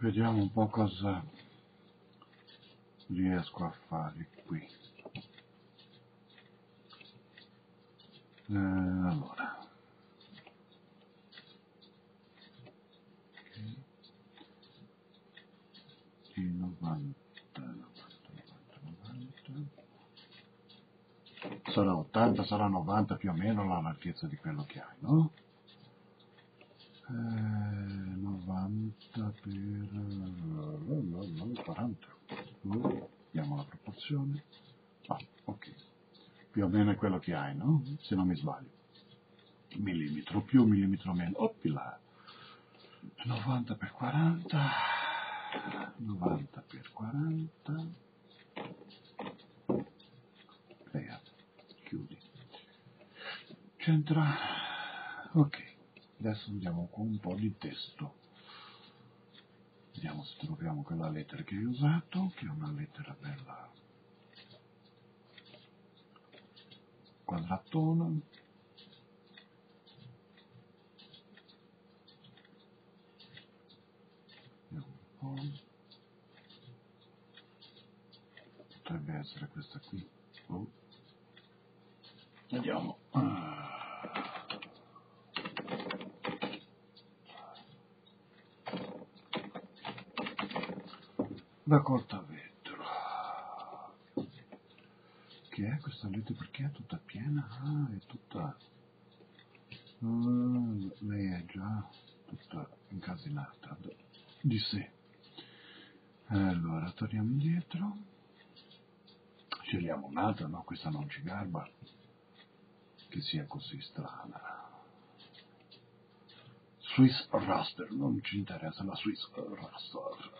Vediamo un po' cosa riesco a fare qui. Eh, allora. 90, 90, 90, 90. Sarà 80, sarà 90 più o meno la larghezza di quello che hai, no? Eh, 90 per eh, 40. Uh, vediamo la proporzione. Ah, ok. Più o meno è quello che hai, no? Se non mi sbaglio. Millimetro più, millimetro meno. Oppila. 90 per 40. 90 per 40. Via. Chiudi. Centra. Ok. Adesso andiamo con un po' di testo. Vediamo se troviamo quella lettera che hai usato, che è una lettera bella quadratona. Vediamo un po'. Potrebbe essere questa qui. Oh. Vediamo. Ah. La corta vetro. Che è questa lettera? Perché è tutta piena? Ah, è tutta... Uh, lei è già tutta incasinata di sé. Allora, torniamo indietro. Scegliamo un'altra, no? Questa non ci garba. Che sia così strana. Swiss Raster, non ci interessa la Swiss Raster.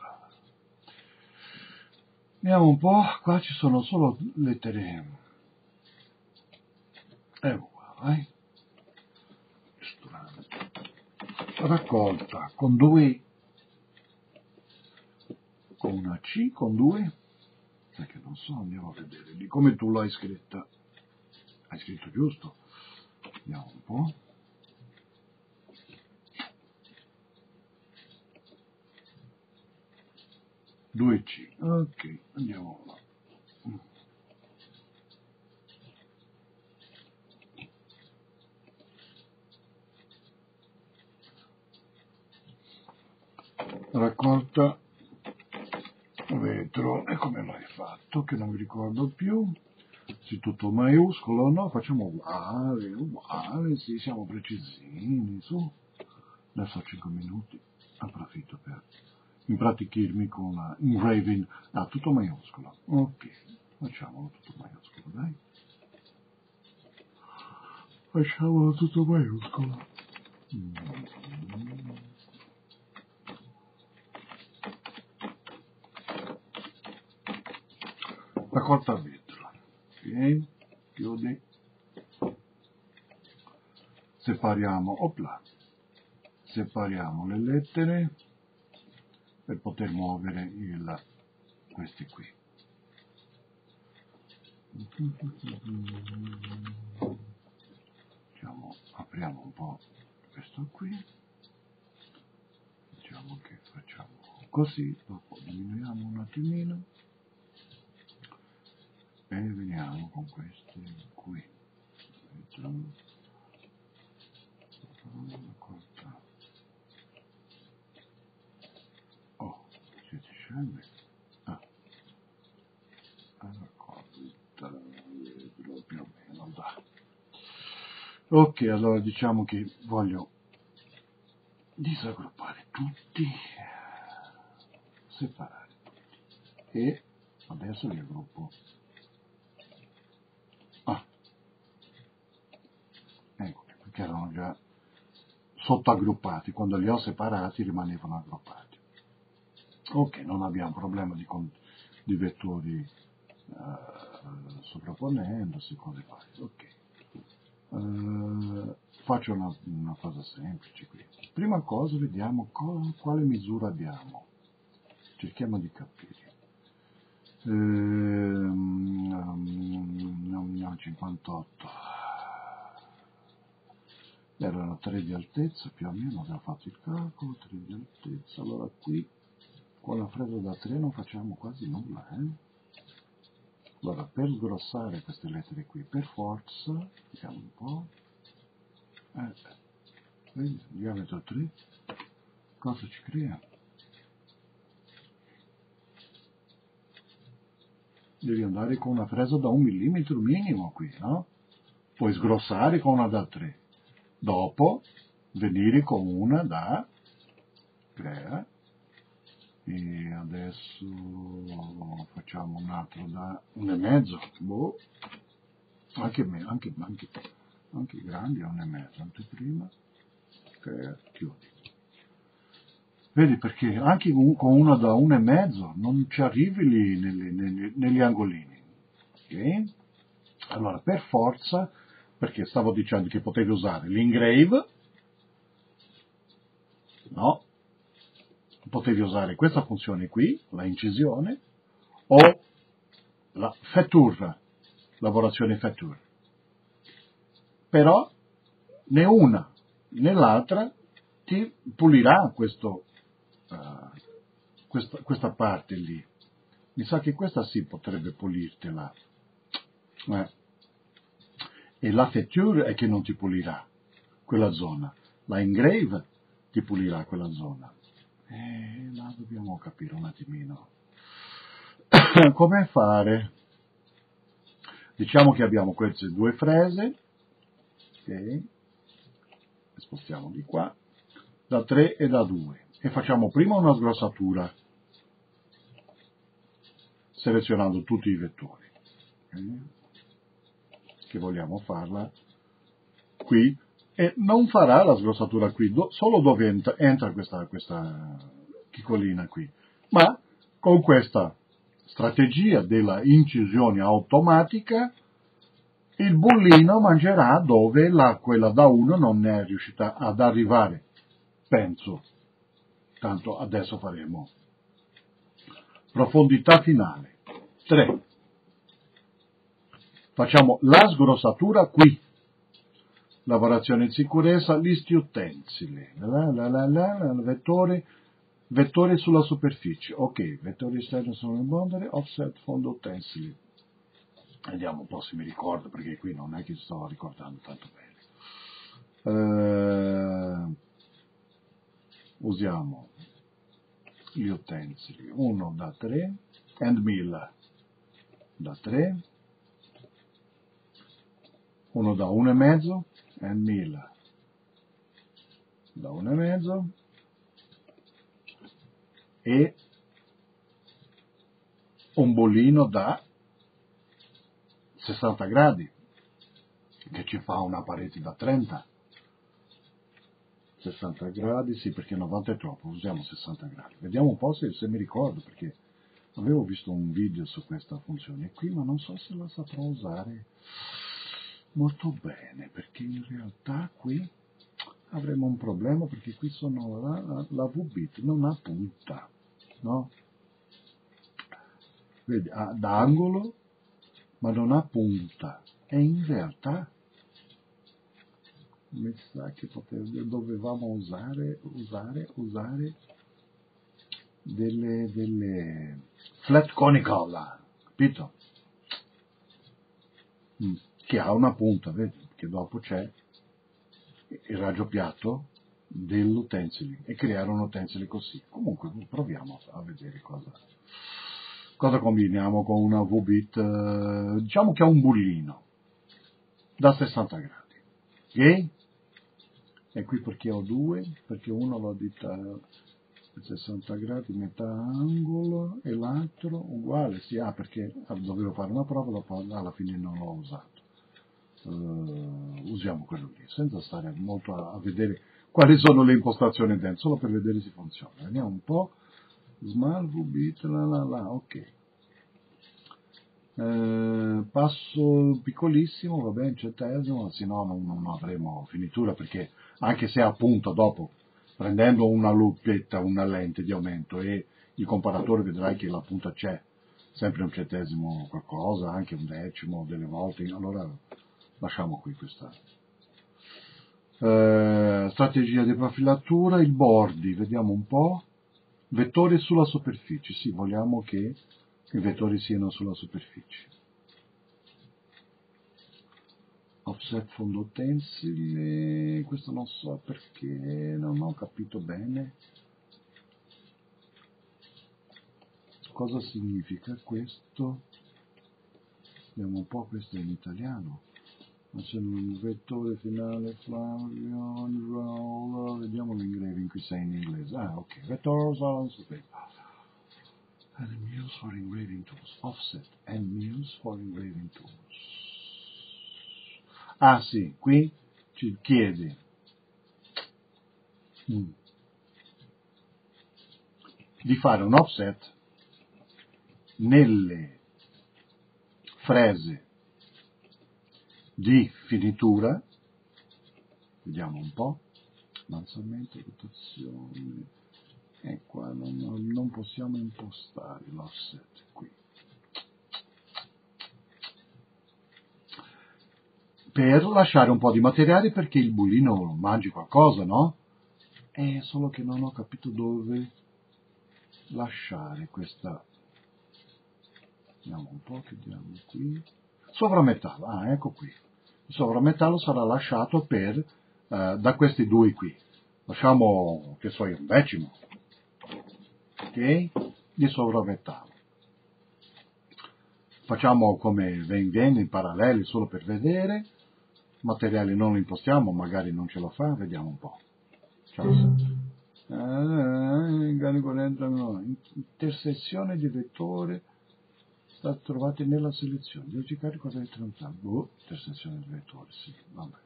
Vediamo un po', qua ci sono solo lettere E uguale, eh? Raccolta con due con una C, con due, perché non so, andiamo a vedere di come tu l'hai scritta. Hai scritto giusto? Vediamo un po'. 2C. Ok, andiamo là. Raccolta vetro. E come l'hai fatto? Che non mi ricordo più. Se tutto maiuscolo, no? Facciamo uguale, uguale, sì, siamo precisini, su. Adesso ho 5 minuti, approfitto per impratichirmi con la engraving a ah, tutto maiuscolo. Ok, facciamolo tutto maiuscolo, dai. Facciamolo tutto maiuscolo. Mm. La corta a vetro. Ok, chiudi. Separiamo, opla. Separiamo le lettere per poter muovere il, questi qui. Diciamo, apriamo un po' questo qui, diciamo che facciamo così, dopo diminuiamo un attimino e veniamo con questi qui. Ah. da ok allora diciamo che voglio disaggruppare tutti separare tutti e adesso li aggruppo ah ecco perché erano già sottoaggruppati quando li ho separati rimanevano aggruppati Ok, non abbiamo problema di, di vettori uh, sovrapponendosi, cose varie. Ok. Uh, faccio una, una, cosa semplice qui. Prima cosa vediamo co, quale misura abbiamo. Cerchiamo di capire. Ehm, um, 58 erano 3 di altezza più o meno, abbiamo fatto il calcolo, 3 di altezza, allora qui con la fresa da 3 non facciamo quasi nulla, eh? Allora, per sgrossare queste lettere qui, per forza, vediamo un po', eh, vedi, diametro 3, cosa ci crea? Devi andare con una fresa da un millimetro minimo qui, no? Puoi sgrossare con una da 3. Dopo venire con una da crea e adesso facciamo un altro da un e mezzo. Boh. anche, me, anche, anche, anche grandi a un e mezzo anteprima crea chiudi. Vedi perché anche con uno da un e mezzo non ci arrivi lì negli, negli, negli angolini ok? Allora per forza perché stavo dicendo che potevi usare l'ingrave no potevi usare questa funzione qui, la incisione, o la fetture, lavorazione fetture. Però né una né l'altra ti pulirà questo, uh, questa, questa, parte lì. Mi sa che questa sì potrebbe pulirtela. Eh. E la fetture è che non ti pulirà quella zona. La engrave ti pulirà quella zona. Eh, ma dobbiamo capire un attimino. Come fare. Diciamo che abbiamo queste due frese, ok, spostiamo di qua, da 3 e da 2, e facciamo prima una sgrossatura, selezionando tutti i vettori, okay, che vogliamo farla qui e non farà la sgrossatura qui, do, solo dove entra, entra questa, questa piccolina qui. Ma con questa strategia della incisione automatica, il bullino mangerà dove la, quella da 1 non è riuscita ad arrivare, penso. Tanto adesso faremo profondità finale. 3. Facciamo la sgrossatura qui lavorazione in sicurezza, listi utensili, la, la, la, la, vettore, vettore sulla superficie, ok, vettori esterni sono in bondere, offset fondo utensili. Vediamo un po' se mi ricordo, perché qui non è che sto ricordando tanto bene. Eh, usiamo gli utensili, uno da 3, and mill da 3, uno da 1,5, e 1000 da 1,5 e un bollino da 60 gradi che ci fa una parete da 30 60 gradi sì perché 90 è troppo usiamo 60 gradi. Vediamo un po' se, se mi ricordo perché avevo visto un video su questa funzione qui ma non so se la saprò usare molto bene perché in realtà qui avremo un problema perché qui sono la, la, la V-bit non ha punta no? vedi ha d'angolo ma non ha punta e in realtà mi sa che poteva, dovevamo usare usare usare delle, delle flat conical capito? Mm che ha una punta, vedi, che dopo c'è il raggio piatto dell'utensile e creare un utensile così. Comunque proviamo a vedere cosa, cosa combiniamo con una V-bit, eh, diciamo che ha un bullino da 60 gradi. Ok? E qui perché ho due? Perché uno l'ho dita a 60 gradi metà angolo e l'altro uguale, sì, ah, perché dovevo fare una prova, alla fine non l'ho usato uh, usiamo quello lì, senza stare molto a, a, vedere quali sono le impostazioni dentro, solo per vedere se funziona. Vediamo un po', smart bit, la la la, ok. Eh, passo piccolissimo, va bene, centesimo, se no non, non, avremo finitura perché anche se appunto dopo prendendo una lupetta, una lente di aumento e il comparatore vedrai che la punta c'è, sempre un centesimo qualcosa, anche un decimo delle volte, allora lasciamo qui questa eh, strategia di profilatura, il bordi, vediamo un po', vettori sulla superficie, sì, vogliamo che i vettori siano sulla superficie. Offset fondo tensile, questo non so perché, non ho capito bene. Cosa significa questo? Vediamo un po', questo in italiano. Un vettore finale Flavion Roll, vediamo l'engraving qui sei in inglese. Ah, ok, vectors on space. And muse for engraving tools. Offset and muse for engraving tools. Ah sì, qui ci chiede mm, di fare un offset nelle frese di finitura, vediamo un po', avanzamento, rotazione, e qua non, non possiamo impostare l'offset qui. Per lasciare un po' di materiale perché il bulino mangi qualcosa, no? È solo che non ho capito dove lasciare questa. Vediamo un po', chiudiamo qui. Sovrametallo, ah ecco qui il sovrametallo sarà lasciato per, eh, da questi due qui. Lasciamo, che so un decimo, ok, di sovrametallo. Facciamo come viene in paralleli solo per vedere, materiali non li impostiamo, magari non ce lo fa, vediamo un po'. Ciao. Eh, intersezione di vettore state trovate nella selezione. Devo cercare cosa è transato. Boh, intersezione del vettore, sì, vabbè.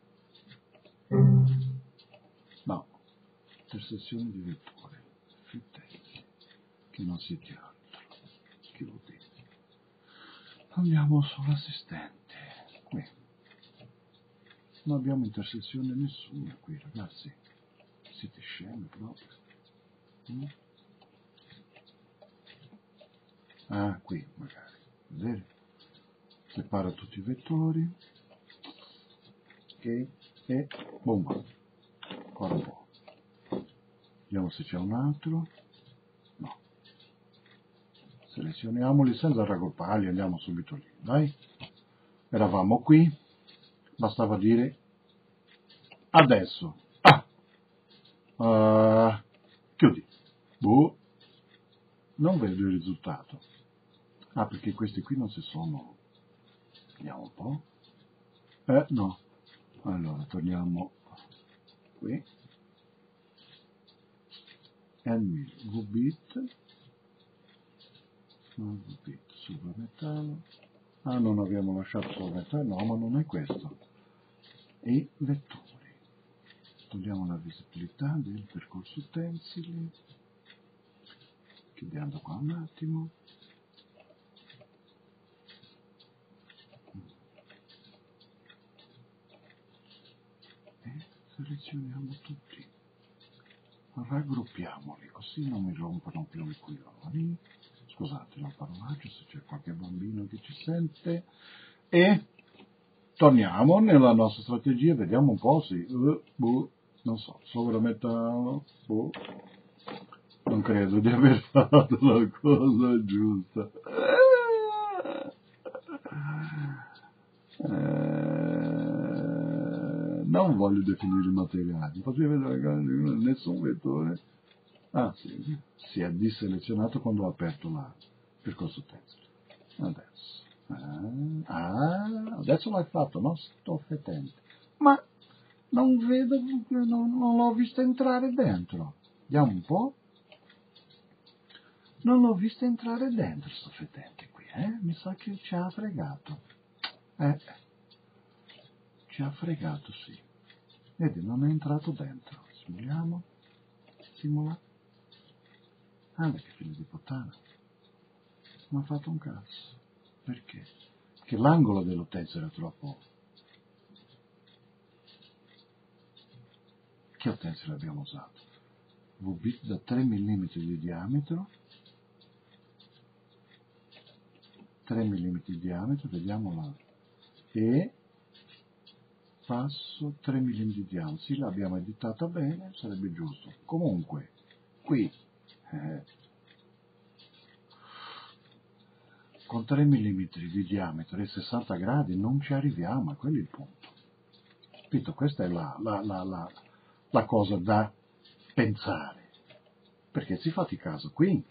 No, intersezione di vettore, fittezze, che non siete altro. Che lo dico. Andiamo sull'assistente, qui. Non abbiamo intersezione nessuna qui, ragazzi. Siete scemi proprio. Mm? Ah, qui magari separa tutti i vettori. Ok? E boom. Ancora un po' vediamo se c'è un altro. No. Selezioniamoli senza raggrupparli andiamo subito lì dai. Eravamo qui. Bastava dire adesso. Ah! Uh, chiudi. Boh. Non vedo il risultato. Ah, perché questi qui non si sono... Vediamo un po'. Eh, no. Allora, torniamo qui. N V-bit. V-bit sopra metallo. Ah, non abbiamo lasciato sopra metallo. No, ma non è questo. E vettori. Togliamo la visibilità del percorso tensile. Chiudiamo qua un attimo. Selezioniamo tutti, raggruppiamoli così non mi rompono più i coglioni, scusate la parolaccia se c'è qualche bambino che ci sente, e torniamo nella nostra strategia, vediamo un po' se, uh, uh, non so, sovrametallo, uh, non credo di aver fatto la cosa giusta. Non voglio definire materiali, faccio vedere nessun vettore, anzi si è diselezionato quando ho aperto la percorso testo. Adesso, ah, adesso l'hai fatto, no? Sto fetente. Ma non vedo, non, non l'ho visto entrare dentro. Vediamo un po'. Non l'ho visto entrare dentro sto fetente qui, eh? Mi sa che ci ha fregato. Eh, ha fregato, sì. Vedi, non è entrato dentro. Simuliamo. Simula. Ah, che figlio di puttana. Non ha fatto un cazzo. Perché? Perché l'angolo dell'utenza era troppo... Che utenza abbiamo usato? V-bit da 3 mm di diametro 3 mm di diametro, vediamo la e passo 3 mm di sì l'abbiamo editata bene, sarebbe giusto. Comunque, qui Eh. Con 3 mm di diametro e 60 gradi non ci arriviamo, quello è il punto. Capito? Questa è la, la, la, la cosa da pensare. Perché si fate caso, qui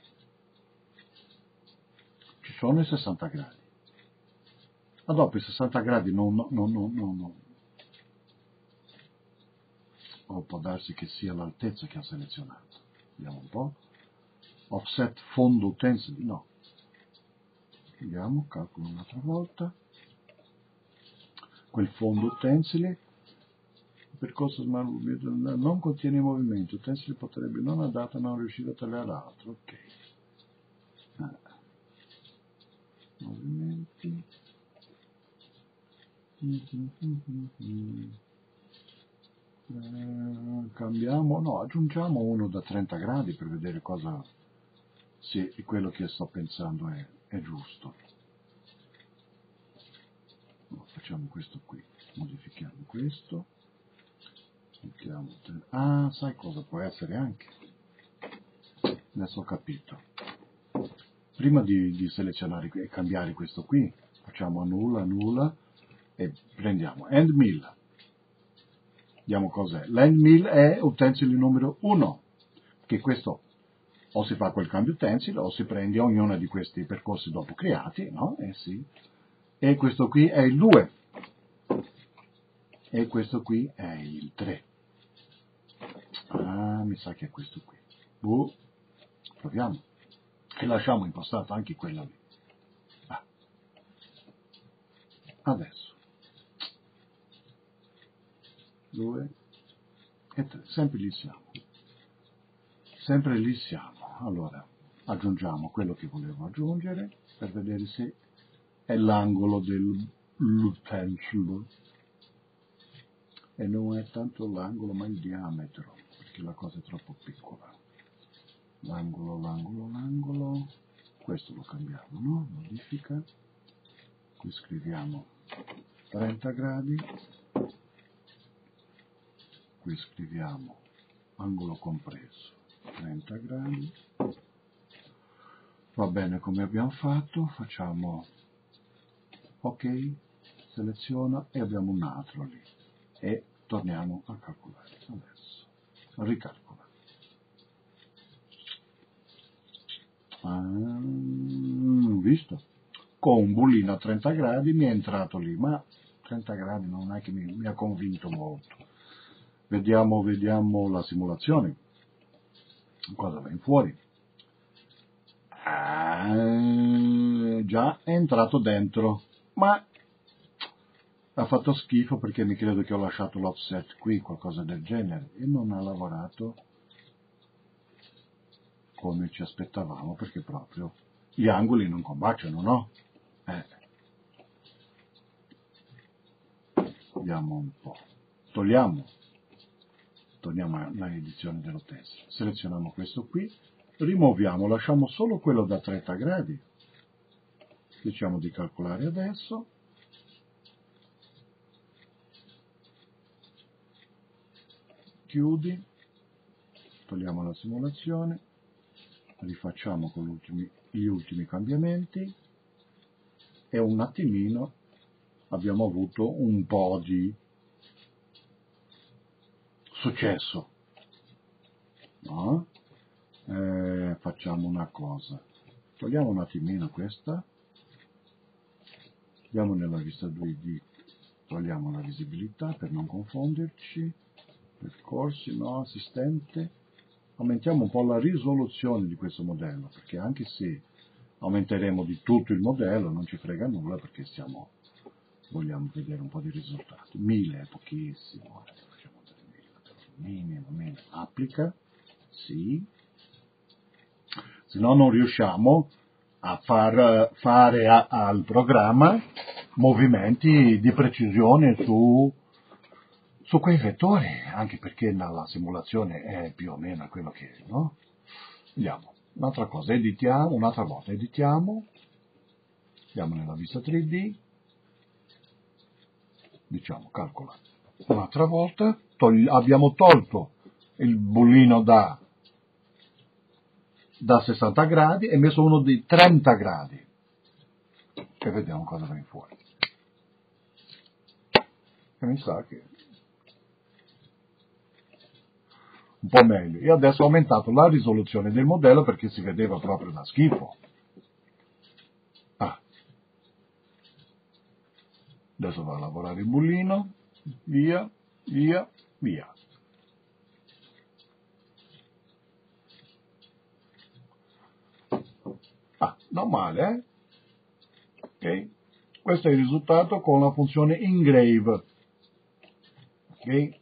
ci sono i 60 gradi. Ma dopo i 60 gradi non, non, non o può darsi che sia l'altezza che ha selezionato. Vediamo un po'. Offset fondo utensili, no. Vediamo, calcolo un'altra volta. Quel fondo utensili percorso smart non contiene movimento, utensili potrebbe non adatta non riuscire a tagliare altro, ok. Ah. Movimenti. Eh, cambiamo, no, aggiungiamo uno da 30 gradi per vedere cosa, se quello che sto pensando è, è giusto. Facciamo questo qui, modifichiamo questo. Mettiamo, ah, sai cosa può essere anche? Adesso ho capito. Prima di, di selezionare e cambiare questo qui, facciamo annulla, annulla e prendiamo end mill. Vediamo cos'è. L'end mill è utensile numero 1, che questo o si fa quel cambio utensile o si prende ognuno di questi percorsi dopo creati, no? Eh sì. E questo qui è il 2 e questo qui è il 3. Ah, mi sa che è questo qui. Boh, proviamo. E lasciamo impostato anche quella lì. Ah. Adesso. Due e tre. Sempre lì siamo. Sempre lì siamo. Allora, aggiungiamo quello che volevo aggiungere per vedere se è l'angolo dell'utensile e non è tanto l'angolo ma il diametro perché la cosa è troppo piccola. L'angolo, l'angolo, l'angolo, questo lo cambiamo, no? Modifica, qui scriviamo 30 gradi, qui scriviamo angolo compresso 30 gradi, va bene come abbiamo fatto, facciamo ok, seleziona e abbiamo un altro lì e torniamo a calcolare adesso ricalcola. Ah, visto? Con un bullino a 30 gradi mi è entrato lì, ma 30 gradi non è che mi, mi ha convinto molto. Vediamo, vediamo la simulazione. Cosa in fuori? Ah, già è entrato dentro, ma ha fatto schifo perché mi credo che ho lasciato l'offset qui, qualcosa del genere, e non ha lavorato come ci aspettavamo, perché proprio gli angoli non combaciano, no? Eh. Vediamo un po'. Togliamo, togliamo la edizione dello test, selezioniamo questo qui, rimuoviamo, lasciamo solo quello da 30 gradi, diciamo di calcolare adesso, chiudi, togliamo la simulazione, rifacciamo con ultimi, gli ultimi cambiamenti. E un attimino abbiamo avuto un po' di successo. No? Eh, facciamo una cosa, togliamo un attimino questa, andiamo nella vista 2D, togliamo la visibilità per non confonderci, percorsi, no, assistente, aumentiamo un po' la risoluzione di questo modello, perché anche se aumenteremo di tutto il modello non ci frega nulla perché stiamo, vogliamo vedere un po' di risultati. 1000 è pochissimo, facciamo 3000, minimo, minimo, applica, sì, se no non riusciamo a far fare a, al programma movimenti di precisione su su quei vettori, anche perché nella simulazione è più o meno quello che è, no? Vediamo, un'altra cosa, editiamo, un'altra volta editiamo, andiamo nella vista 3D, diciamo, calcola, un'altra volta, togli, abbiamo tolto il bullino da da 60 gradi e messo uno di 30 gradi. E vediamo cosa viene fuori. E mi sa che un po' meglio. Io adesso ho aumentato la risoluzione del modello perché si vedeva proprio da schifo. Ah. Adesso va a lavorare il bullino, via, via, via. Ah, non male, eh? Ok? Questo è il risultato con la funzione engrave. Ok?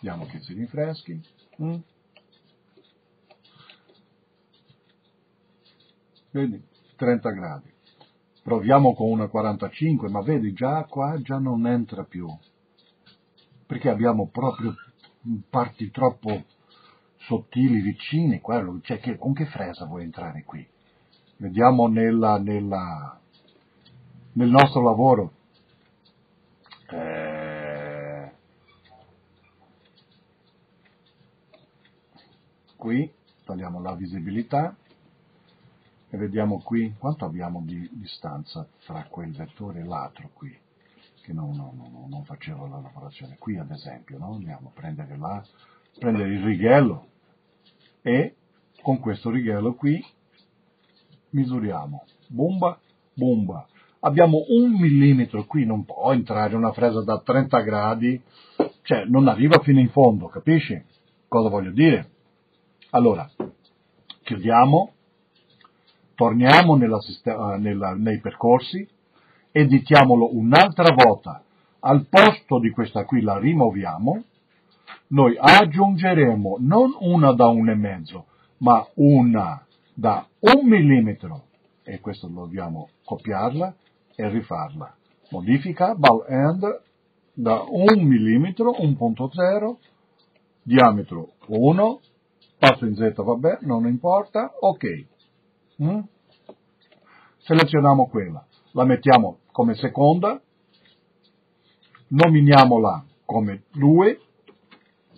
Vediamo che si rinfreschi. Mm. Vedi? 30 gradi. Proviamo con una 45, ma vedi già qua già non entra più. Perché abbiamo proprio parti troppo sottili, vicini. Quello, cioè, che, con che fresa vuoi entrare qui? Vediamo nella, nella, nel nostro lavoro. Eh, qui, togliamo la visibilità e vediamo qui quanto abbiamo di distanza tra quel vettore e l'altro qui, che non, non, non, facevo la lavorazione. Qui ad esempio no? andiamo a prendere, la, prendere il righello e con questo righello qui misuriamo, bomba, bomba. Abbiamo un millimetro qui, non può entrare una fresa da 30 gradi, cioè non arriva fino in fondo, capisci? Cosa voglio dire? Allora, chiudiamo, torniamo nella, nella, nei percorsi, editiamolo un'altra volta, al posto di questa qui la rimuoviamo, noi aggiungeremo non una da un e mezzo, ma una da un millimetro, e questo dobbiamo copiarla e rifarla. Modifica ball end da un millimetro, 1.0, diametro 1, passo in Z, vabbè, non importa, ok. Mm? Selezioniamo quella, la mettiamo come seconda, nominiamola come 2,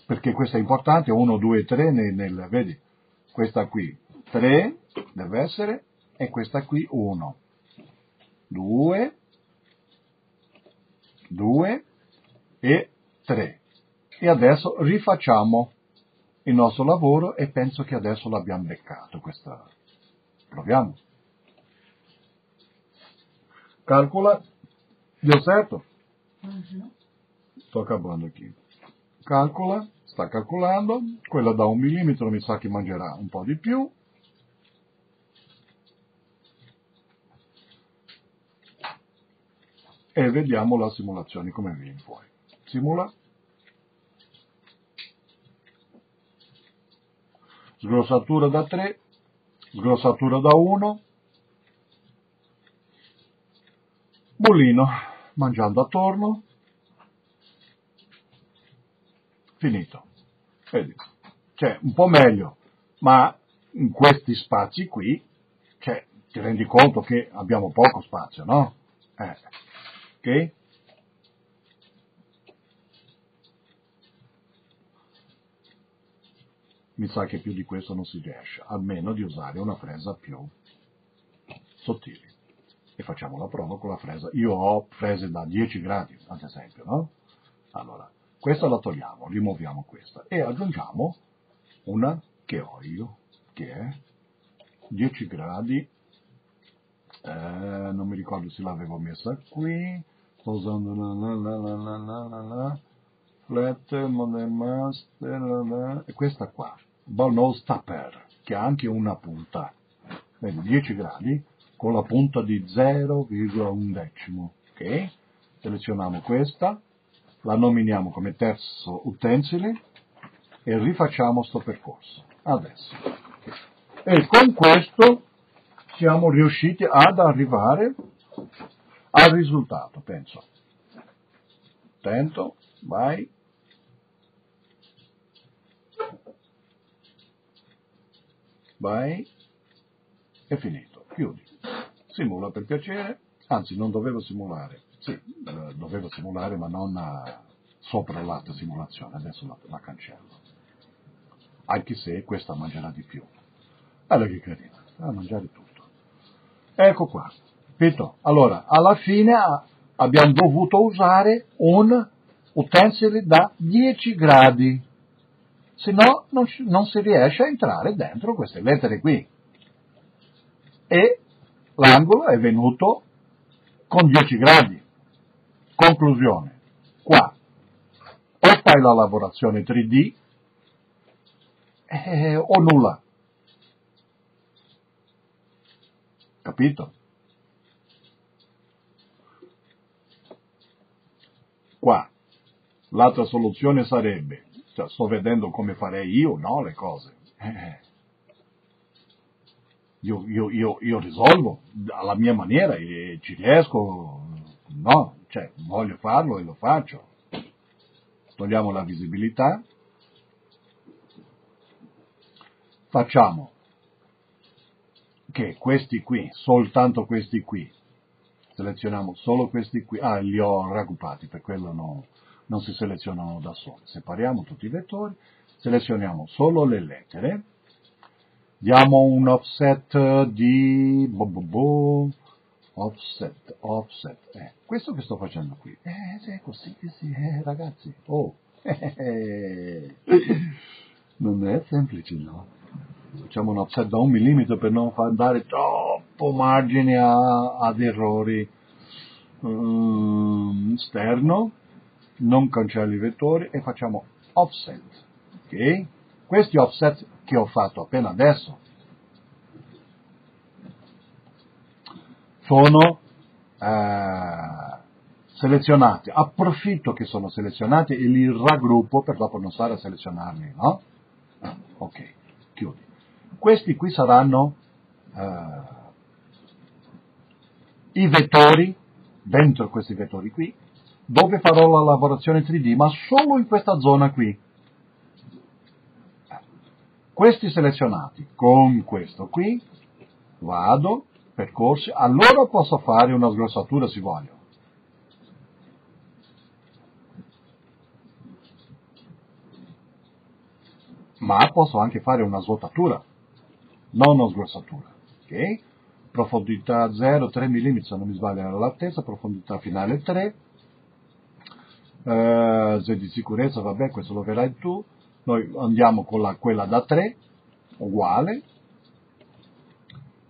perché questa è importante, 1, 2, 3, nel, nel, vedi, questa qui 3 deve essere, e questa qui 1, 2, 2 e 3. E adesso rifacciamo il nostro lavoro e penso che adesso l'abbiamo beccato questa. Proviamo. Calcola. Deu certo? Sto acabando qui. Calcola, sta calcolando, quella da un millimetro mi sa che mangerà un po' di più. E vediamo la simulazione come viene fuori. Simula. sgrossatura da 3, sgrossatura da 1, bollino mangiando attorno, finito. Vedi, cioè un po' meglio, ma in questi spazi qui, cioè, ti rendi conto che abbiamo poco spazio, no? Eh, ok? Mi sa che più di questo non si riesce, a meno di usare una fresa più sottile. E facciamo la prova con la fresa. Io ho frese da 10 gradi, ad esempio, no? Allora, questa la togliamo, rimuoviamo questa e aggiungiamo una che ho io, che è 10 gradi, eh, non mi ricordo se l'avevo messa qui, sto usando la la la la la la la, flat, model master, e questa qua, ball nose tupper, che ha anche una punta, vedi, 10 gradi, con la punta di 0,1 decimo, ok? Selezioniamo questa, la nominiamo come terzo utensile e rifacciamo questo percorso. Adesso. E con questo siamo riusciti ad arrivare al risultato, penso. Attento, vai. Vai, è finito, chiudi. Simula per piacere, anzi non dovevo simulare, sì, eh, dovevo simulare ma non a, sopra l'altra simulazione, adesso la, la cancello. anche se questa mangerà di più. Guarda che carina, a mangiare tutto. Ecco qua, capito? Allora, alla fine abbiamo dovuto usare un utensile da 10 gradi, se no non, non si riesce a entrare dentro queste lettere qui. E l'angolo è venuto con 10 gradi. Conclusione, qua o fai la lavorazione 3D eh, o nulla. Capito? Qua l'altra soluzione sarebbe, cioè, sto vedendo come farei io, no, le cose. Eh, io, io, io, io, risolvo alla mia maniera e ci riesco, no, cioè voglio farlo e lo faccio. Togliamo la visibilità, facciamo che questi qui, soltanto questi qui, selezioniamo solo questi qui, ah li ho raggruppati, per quello no, non si selezionano da soli, separiamo tutti i vettori, selezioniamo solo le lettere, diamo un offset di bo bo bo, offset, offset, eh, questo che sto facendo qui, eh, è così si, eh, ragazzi, oh, non è semplice, no? facciamo un offset da un millimetro per non far dare troppo margine a, ad errori um, esterno, non cancelli i vettori e facciamo offset. Ok? Questi offset che ho fatto appena adesso sono eh, selezionati, approfitto che sono selezionati e li raggruppo per dopo non stare a selezionarli, no? Ok, chiudi. Questi qui saranno eh, i vettori, dentro questi vettori qui, dove farò la lavorazione 3D, ma solo in questa zona qui. Questi selezionati con questo qui, vado, percorsi, allora posso fare una sgrossatura se voglio. Ma posso anche fare una svuotatura non una sgrossatura. Ok? Profondità 0, 3 mm se non mi sbaglio era l'altezza, profondità finale 3. Uh, se di sicurezza, vabbè, questo lo vedrai tu. Noi andiamo con la, quella da 3, uguale,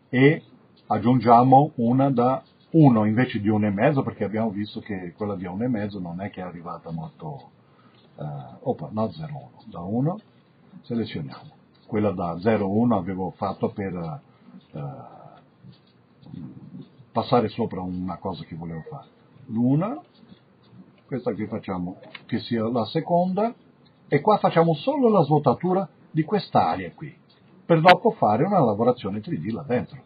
e aggiungiamo una da 1 invece di 1,5 perché abbiamo visto che quella di 1,5 non è che è arrivata molto... Uh, opa, no 0,1, da 1 selezioniamo quella da 0,1 avevo fatto per eh, passare sopra una cosa che volevo fare. L'una, questa qui facciamo che sia la seconda, e qua facciamo solo la svuotatura di quest'area qui, per dopo fare una lavorazione 3D là dentro.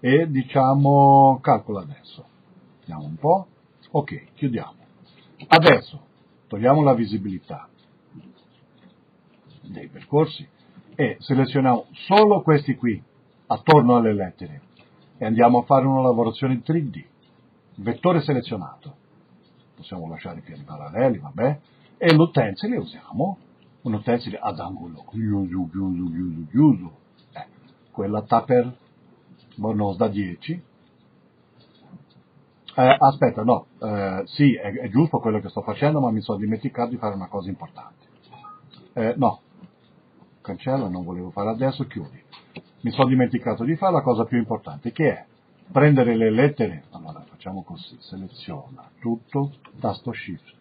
E diciamo, calcola adesso, vediamo un po', ok, chiudiamo. Adesso, togliamo la visibilità dei percorsi, e selezioniamo solo questi qui, attorno alle lettere, e andiamo a fare una lavorazione in 3D. Vettore selezionato. Possiamo lasciare i piani paralleli, vabbè, e l'utensile usiamo, un utensile ad angolo, chiuso, chiuso, chiuso, chiuso. Eh, quella Tupper Bonos da 10. Eh, aspetta, no, eh, sì, è, è, giusto quello che sto facendo, ma mi sono dimenticato di fare una cosa importante. Eh, no, cancella, non volevo fare adesso, chiudi. Mi sono dimenticato di fare la cosa più importante, che è prendere le lettere, allora facciamo così, seleziona tutto, tasto shift,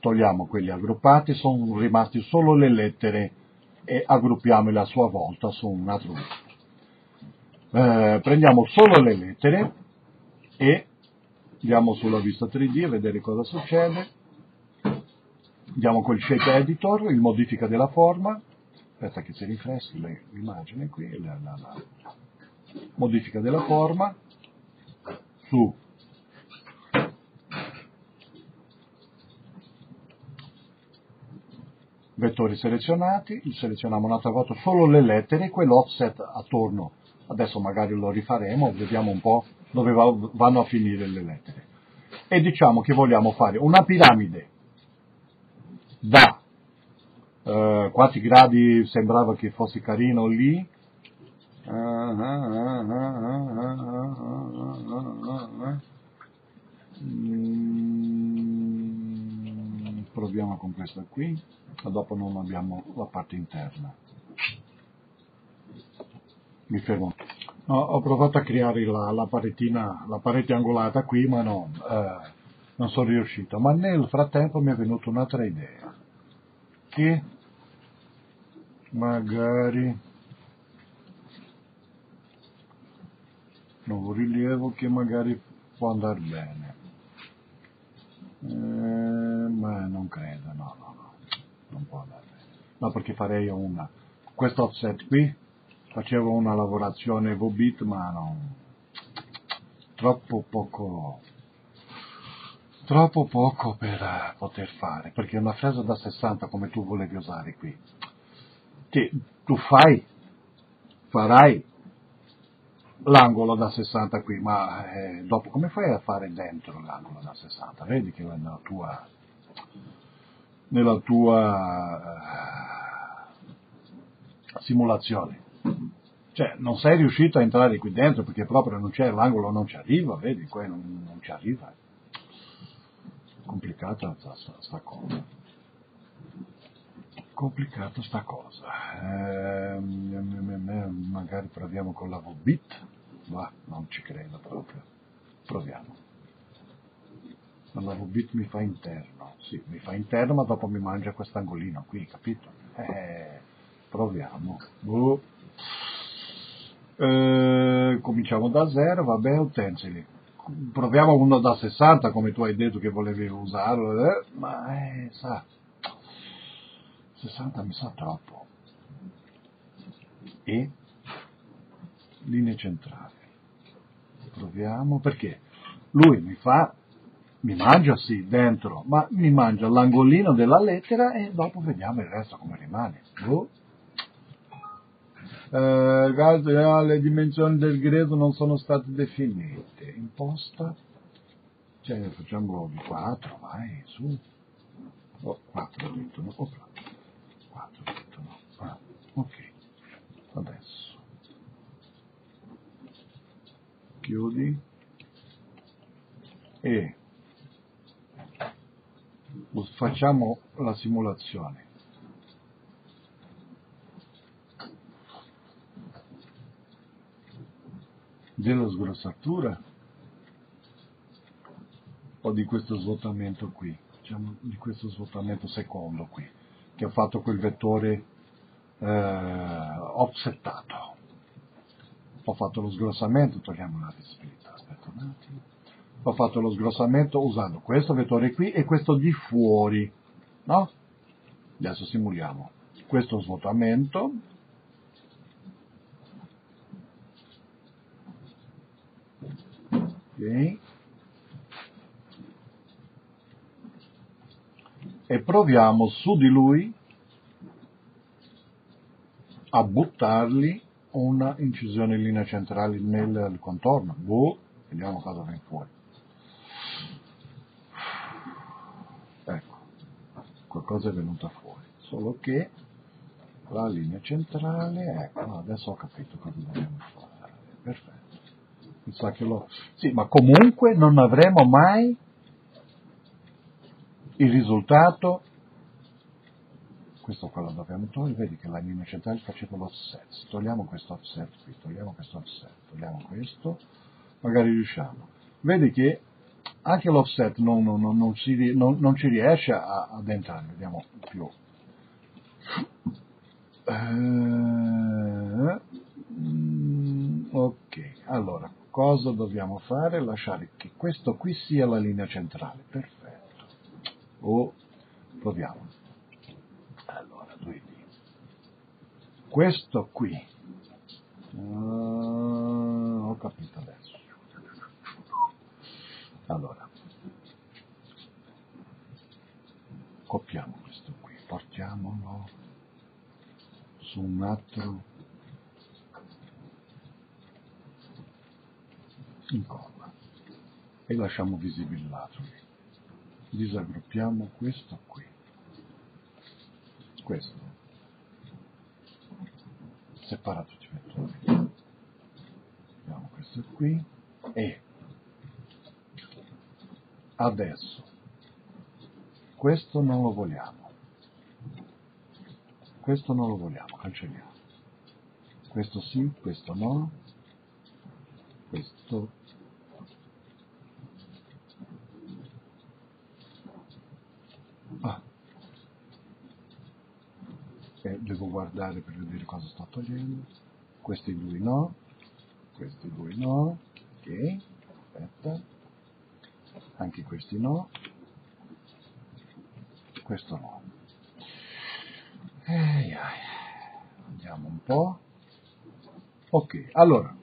togliamo quelli aggruppati, sono rimasti solo le lettere e aggruppiamole a sua volta su un altro. Eh, prendiamo solo le lettere e andiamo sulla vista 3D a vedere cosa succede. Andiamo col shape editor, il modifica della forma, aspetta che si rifreschi l'immagine qui, la, la, la modifica della forma, su vettori selezionati, selezioniamo un'altra volta solo le lettere, quell'offset attorno, adesso magari lo rifaremo, vediamo un po' dove vanno a finire le lettere. E diciamo che vogliamo fare una piramide da Uh, quanti gradi sembrava che fosse carino lì? Mm, proviamo con questa qui, e dopo non abbiamo la parte interna. Mi fermo. No, ho provato a creare la, la, paretina, la parete angolata qui, ma no, eh, non sono riuscito. Ma nel frattempo mi è venuta un'altra idea, che magari nuovo rilievo che magari può andare bene. Eh, ma non credo, no, no, no, non può andare bene. No, perché farei una, questo offset qui, facevo una lavorazione VBIT, ma non, troppo poco, troppo poco per poter fare, perché una fresa da 60 come tu volevi usare qui, ti, tu fai, farai l'angolo da 60 qui, ma eh, dopo come fai a fare dentro l'angolo da 60? Vedi che nella tua, nella tua uh, simulazione, cioè non sei riuscito a entrare qui dentro perché proprio non c'è, l'angolo non ci arriva, vedi, qua non, non ci arriva. Complicata sta, sta cosa complicata sta cosa. Eh, magari proviamo con la V-bit, ma non ci credo proprio. Proviamo. La V-bit mi fa interno, sì, mi fa interno, ma dopo mi mangia quest'angolino qui, capito? Eh, proviamo. Uh. Eh, cominciamo da zero, vabbè, utensili. Proviamo uno da 60 come tu hai detto che volevi usarlo, eh, ma eh, sa, 60 mi sa troppo. E linee centrali. Proviamo perché lui mi fa, mi mangia sì dentro, ma mi mangia l'angolino della lettera e dopo vediamo il resto come rimane. Oh. Eh, le dimensioni del gredo non sono state definite. Imposta, cioè facciamo di 4, vai, su. Oh, 4 ho detto, no? Oh, 4 detto no. Ah, ok. Adesso. Chiudi. E facciamo la simulazione. della sgrossatura o di questo svuotamento qui, diciamo di questo svuotamento secondo qui che ho fatto quel vettore eh, offsettato. Ho fatto lo sgrossamento, togliamo la split, aspetta un attimo. Ho fatto lo sgrossamento usando questo vettore qui e questo di fuori, no? Adesso simuliamo questo svuotamento. Ok. E proviamo su di lui a buttargli una incisione in linea centrale nel contorno. Boh, vediamo cosa viene fuori. Ecco, qualcosa è venuta fuori, solo che la linea centrale, ecco, adesso ho capito cosa dobbiamo fare. Perfetto. Mi sa che lo... Sì, ma comunque non avremo mai il risultato, questo qua lo dobbiamo togliere, vedi che la linea centrale faceva l'offset, togliamo questo offset qui, togliamo questo offset, togliamo questo, magari riusciamo. Vedi che anche l'offset non, non, non, non ci riesce a, ad entrare, vediamo più. Uh, ok, allora, cosa dobbiamo fare? Lasciare che questo qui sia la linea centrale, perfetto o proviamo. Allora, 2D. Questo qui, uh, ho capito adesso. Allora, copiamo questo qui, portiamolo su un altro incolla e lasciamo visibile l'altro lì disaggruppiamo questo qui. Questo. Separa tutti i vettori abbiamo questo qui e adesso questo non lo vogliamo. Questo non lo vogliamo cancelliamo. Questo sì, questo no. Questo ah. e devo guardare per vedere cosa sto togliendo. Questi due no questi due no ok aspetta. Anche questi no questo no. Ehi, andiamo un po' ok allora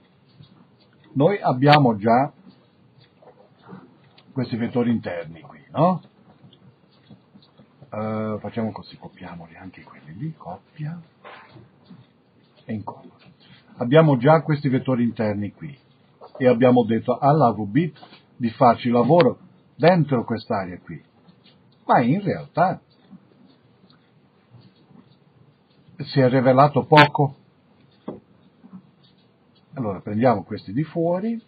noi abbiamo già questi vettori interni qui no? Uh, facciamo così, copiamoli anche quelli. Lì, coppia e incolla. Abbiamo già questi vettori interni qui. E abbiamo detto alla VBit di farci lavoro dentro quest'area qui, ma in realtà si è rivelato poco. Allora prendiamo questi di fuori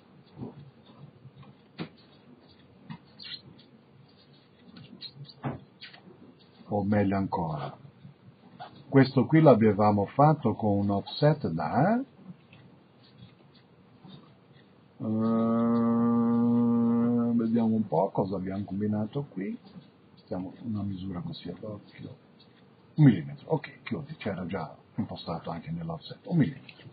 o meglio ancora, questo qui l'avevamo fatto con un offset da uh, vediamo un po' cosa abbiamo combinato qui. Stiamo una misura così ad occhio un millimetro. Ok chiudi c'era già impostato anche nell'offset un millimetro.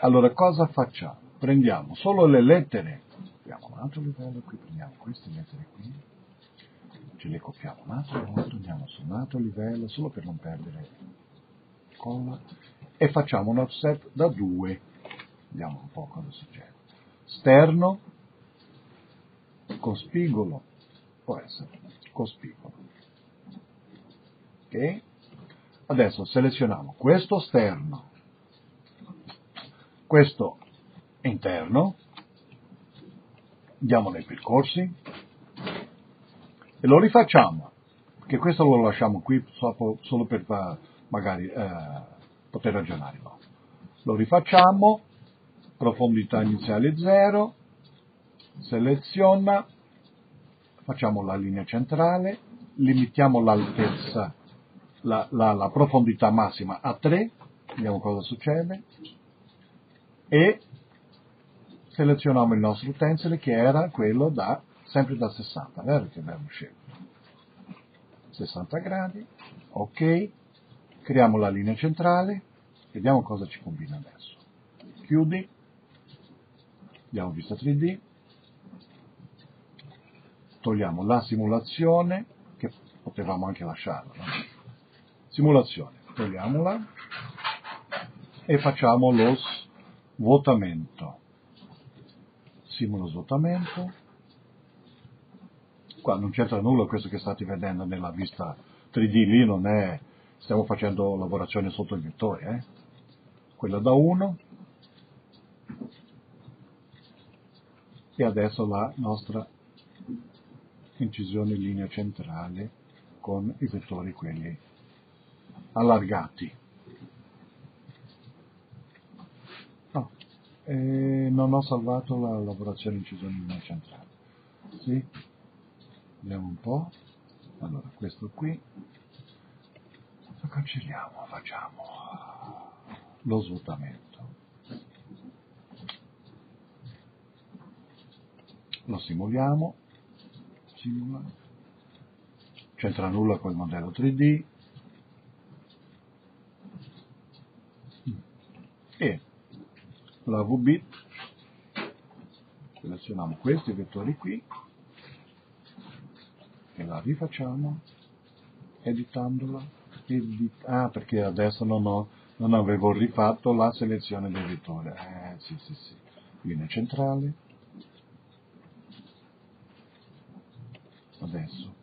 Allora cosa facciamo? Prendiamo solo le lettere. Abbiamo un altro livello qui prendiamo queste lettere qui ce le copiamo un altro volta, andiamo su un altro livello, solo per non perdere colla, e facciamo un offset da 2. Vediamo un po' cosa succede. Sterno, con spigolo, può essere, con spigolo. Ok? Adesso selezioniamo questo sterno, questo interno, andiamo nei percorsi, e lo rifacciamo, che questo lo lasciamo qui solo per magari eh, poter ragionare. No. Lo rifacciamo, profondità iniziale 0, seleziona, facciamo la linea centrale, limitiamo l'altezza, la, la, la profondità massima a 3, vediamo cosa succede, e selezioniamo il nostro utensile che era quello da sempre da 60, vero che abbiamo scelto? 60 gradi, ok, creiamo la linea centrale, vediamo cosa ci combina adesso. Chiudi, diamo vista 3D, togliamo la simulazione, che potevamo anche lasciarla, no? simulazione, togliamola e facciamo lo svuotamento. Simulo svuotamento, Qua non c'entra nulla questo che state vedendo nella vista 3D, lì non è, stiamo facendo lavorazione sotto il vettore, eh? quella da 1 e adesso la nostra incisione in linea centrale con i vettori quelli allargati. No, eh, non ho salvato la lavorazione incisione in linea centrale. Sì? Vediamo un po' allora questo qui. Lo cancelliamo facciamo lo svuotamento. Lo simuliamo. Simula. C'entra nulla col modello 3D e la VBIT selezioniamo questi vettori qui e la rifacciamo editandola edit ah perché adesso non, ho, non avevo rifatto la selezione del vettore eh sì sì sì. Linea centrale adesso.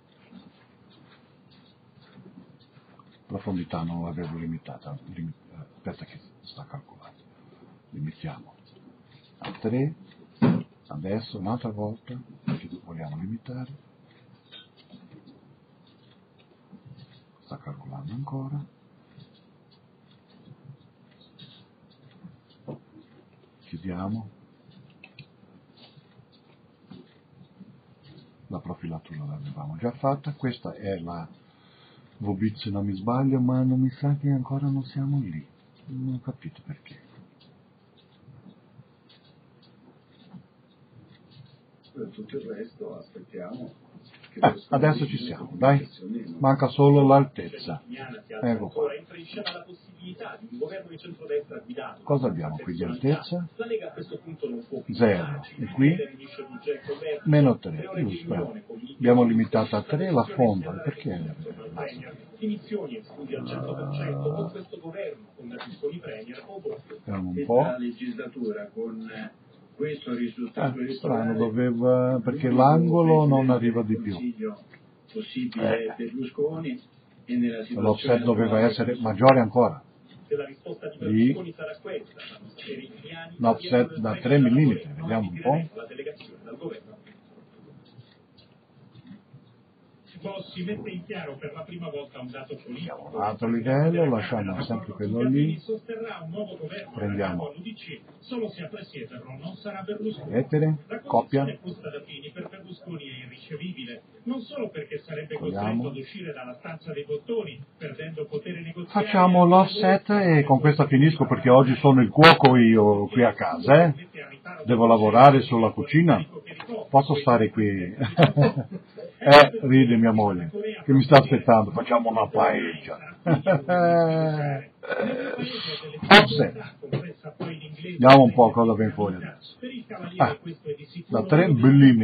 Profondità non l'avevo limitata. Lim, aspetta che sta calcolando. Limitiamo a 3 adesso un'altra volta perché vogliamo limitare sta calcolando ancora. Chiudiamo. La profilatura l'avevamo già fatta. Questa è la Vobit se non mi sbaglio ma non mi sa che ancora non siamo lì. Non ho capito perché. Per tutto il resto aspettiamo eh, adesso ci siamo, dai. Manca solo l'altezza. Ecco qua. Cosa abbiamo qui di altezza? Zero. E qui? Meno 3. Giusto. Abbiamo limitato a 3 la fonda. Perché? Dimissioni esclusi al 100% con questo governo, con Berlusconi Premier o Vediamo un po' questo risultato ah, strano, doveva, perché l'angolo non arriva di più. Possibile eh. Berlusconi e nella L'offset doveva essere maggiore ancora. Lì, l'offset da 3 mm, vediamo un po'. Si mette in chiaro per la prima volta un dato politico. Un altro livello, lasciamo sempre quello lì. Prendiamo. Solo se a presiederlo non sarà Berlusconi. Lettere, coppia. per Berlusconi è irricevibile, non solo perché sarebbe costretto ad uscire dalla stanza dei bottoni, perdendo potere negoziale. Facciamo l'offset e con questa finisco perché oggi sono il cuoco io qui a casa, eh. Devo lavorare sulla cucina. Posso stare qui? Eh, ride mia moglie, che mi sta aspettando, facciamo una paella. Forse. Vediamo un po' cosa viene fuori adesso. Ah, da 3 mm.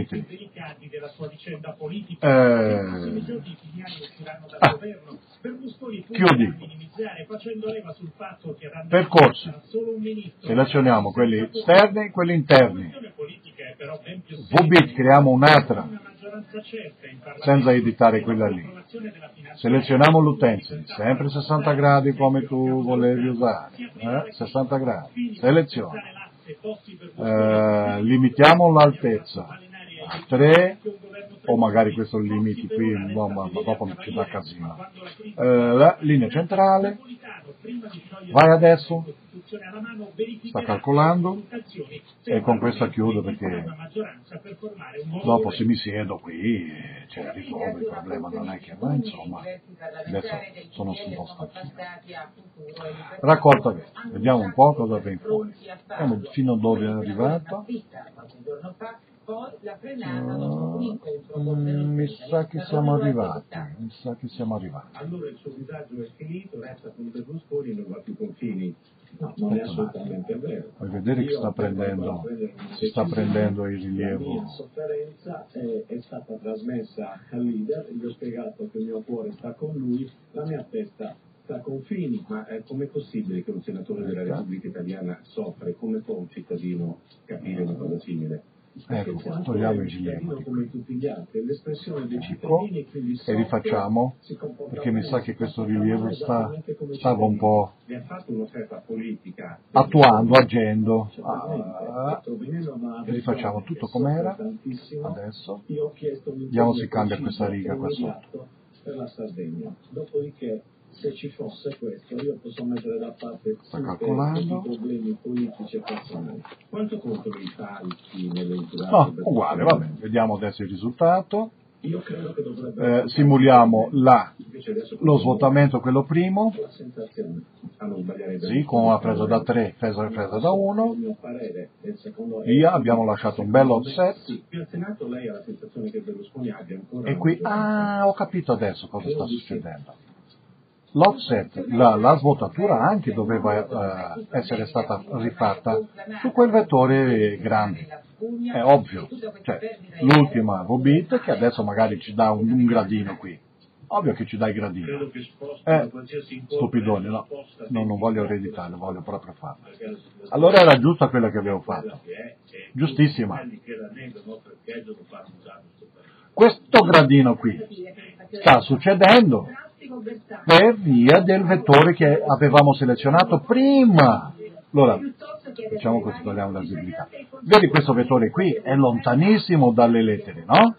Eh, ah, chiudi. Percorsi. Selezioniamo quelli esterni e quelli interni. VB, creiamo un'altra senza editare quella lì. Selezioniamo l'utenza, sempre 60 gradi come tu volevi usare, eh? 60 gradi, seleziona. Eh, limitiamo l'altezza a 3 o magari questo limiti qui, no, ma, dopo ci dà casino. Eh, la linea centrale, vai adesso, sta calcolando e con questa chiudo perché dopo se mi siedo qui cioè, risolvo il problema, non è che ma insomma adesso sono un po' stanchino. Raccolta verde, vediamo un po' cosa viene fuori. Vediamo fino a dove è arrivato incontro con Mi sa che siamo arrivati, mi sa che siamo arrivati. Allora il suo disagio è finito, resta con Berlusconi e non va più con Fini. No, non è assolutamente vero. Vuoi vedere che sta prendendo, si sta prendendo il rilievo. La mia sofferenza è, è, stata trasmessa al leader, gli ho spiegato che il mio cuore sta con lui, la mia testa sta con Fini, ma è com'è possibile che un senatore della Repubblica Italiana soffre? Come può un cittadino capire una cosa simile? Ecco, togliamo il rilievo. Ecco, e rifacciamo, perché mi sa che questo rilievo sta, stava un po' attuando, agendo. Ah, e rifacciamo tutto com'era, adesso. Vediamo se cambia questa riga qua sotto. Se ci fosse questo, io posso mettere da parte tutti i problemi politici e personali. Quanto contano i falchi nelle No, uguale, va bene, vediamo adesso il risultato. Eh, simuliamo la, lo svuotamento, quello primo, sì, con una presa da 3, presa, presa da 1, via, abbiamo lasciato un bel offset, e qui, ah, ho capito adesso cosa sta succedendo l'offset, la, la, svuotatura anche doveva eh, essere stata rifatta su quel vettore grande. È ovvio, cioè, l'ultima Vobit che adesso magari ci dà un, un gradino qui. Ovvio che ci dà il gradino. Eh, stupidone, no, no, non voglio ereditare, voglio proprio farlo. Allora era giusta quella che avevo fatto. Giustissima. Questo gradino qui sta succedendo per via del vettore che avevamo selezionato prima. Allora, facciamo così, togliamo la visibilità. Vedi questo vettore qui è lontanissimo dalle lettere, no?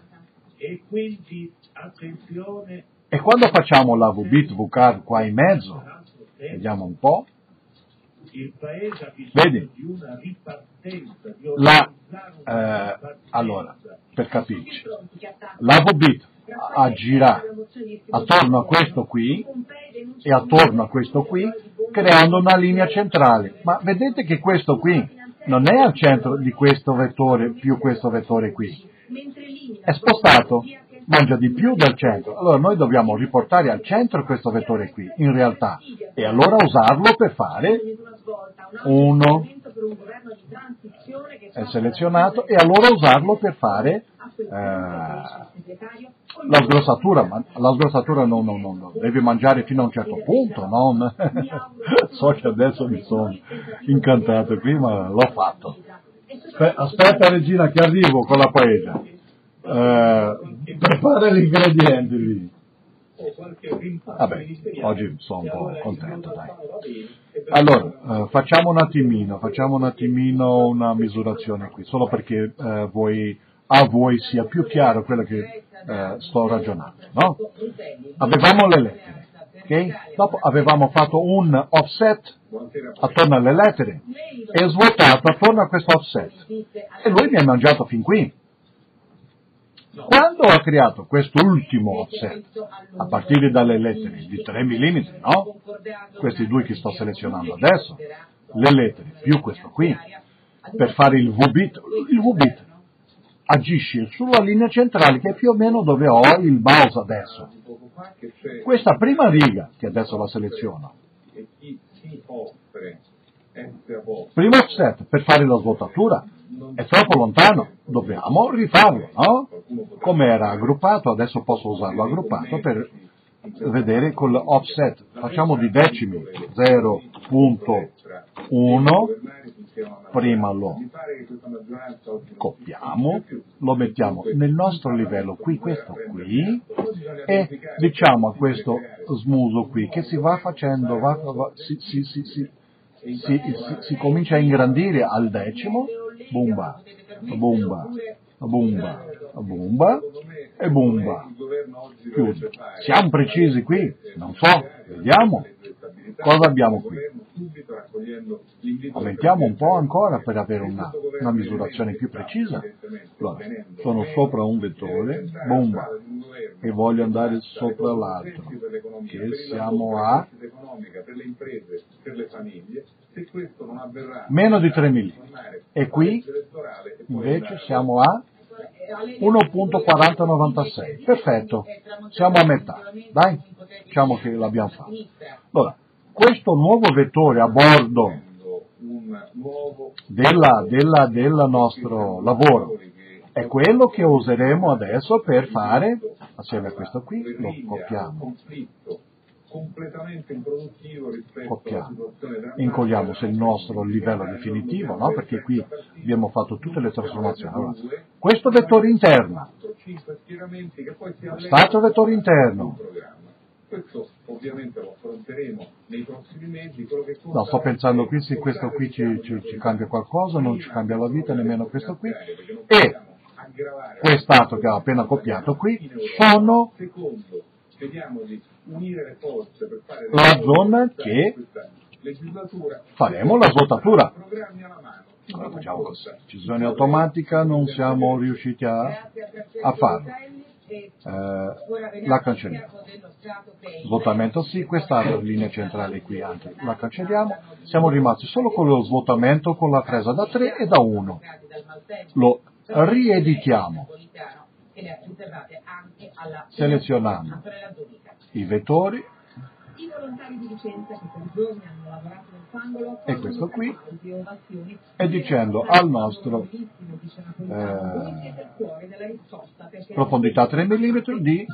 E quindi, attenzione... E quando facciamo la V-bit VCAR qua in mezzo, vediamo un po', Vedi? La, eh, allora, per capirci, la VBIT agirà attorno a questo qui e attorno a questo qui, creando una linea centrale. Ma vedete che questo qui non è al centro di questo vettore più questo vettore qui, è spostato, mangia di più del centro. Allora noi dobbiamo riportare al centro questo vettore qui, in realtà, e allora usarlo per fare uno, è selezionato, e allora usarlo per fare eh, la sgrossatura, ma la sgrossatura non, non, non, non, deve mangiare fino a un certo punto, non... so che adesso mi sono incantato qui, ma l'ho fatto. Aspe- Aspetta Regina che arrivo con la paella. Eh, prepara gli ingredienti lì. Vabbè, oggi sono un po' contento, dai. Allora, eh, facciamo un attimino, facciamo un attimino una misurazione qui, solo perché eh, voi, a voi sia più chiaro quello che eh, sto ragionando, no? Avevamo le lettere, ok? Dopo avevamo fatto un offset attorno alle lettere e svuotato attorno a questo offset. E lui mi ha mangiato fin qui. Quando ho creato quest'ultimo offset, a partire dalle lettere di 3 mm, no? Questi due che sto selezionando adesso, le lettere più questo qui, per fare il V-bit, il V-bit agisce sulla linea centrale che è più o meno dove ho il mouse adesso. Questa prima riga, che adesso la seleziono, primo offset per fare la svuotatura, è troppo lontano, dobbiamo rifarlo, no? Come era aggruppato, adesso posso usarlo aggruppato per vedere con l'offset. Facciamo di decimi, 0.1, prima lo copiamo, lo mettiamo nel nostro livello qui, questo qui, e diciamo a questo smuso qui che si va facendo, va, va- si, si, si, si, comincia a ingrandire al decimo, bumba, bumba, bumba, bumba e bumba. Chiuso. Siamo precisi qui? Non so, vediamo. Cosa abbiamo qui? Aumentiamo un po' ancora per avere una, una misurazione più precisa. Allora, sono sopra un vettore, bomba, e voglio andare sopra l'altro, che siamo a meno di 3 mm. E qui invece siamo a 1.4096. Perfetto, siamo a metà. Dai, diciamo che l'abbiamo fatto. Allora, questo nuovo vettore a bordo della, della, del nostro lavoro è quello che useremo adesso per fare, assieme a questo qui, lo copiamo, completamente improduttivo rispetto alla copiamo, situazione drammatica incolliamo sul nostro livello definitivo, no? perché qui abbiamo fatto tutte le trasformazioni. Allora, questo vettore interno, stato vettore interno. Questo ovviamente lo affronteremo nei prossimi mesi. No, sto pensando qui se questo qui ci, ci- ci cambia qualcosa, non ci cambia la vita nemmeno questo qui. E quest'altro che ho appena copiato qui sono vediamo di unire le forze per fare la zona che questa legislatura faremo la svuotatura. programmi alla mano Allora facciamo così. Decisione automatica non siamo riusciti a, a farlo. Eh, la cancelliamo. Svuotamento sì, quest'altra linea centrale qui anche. La cancelliamo. Siamo rimasti solo con lo svuotamento con la presa da 3 e da 1. Lo rieditiamo. Selezionando i vettori I volontari di Vicenza che per giorni hanno lavorato nel fangolo E questo qui. e e dicendo al nostro perché profondità 3 mm di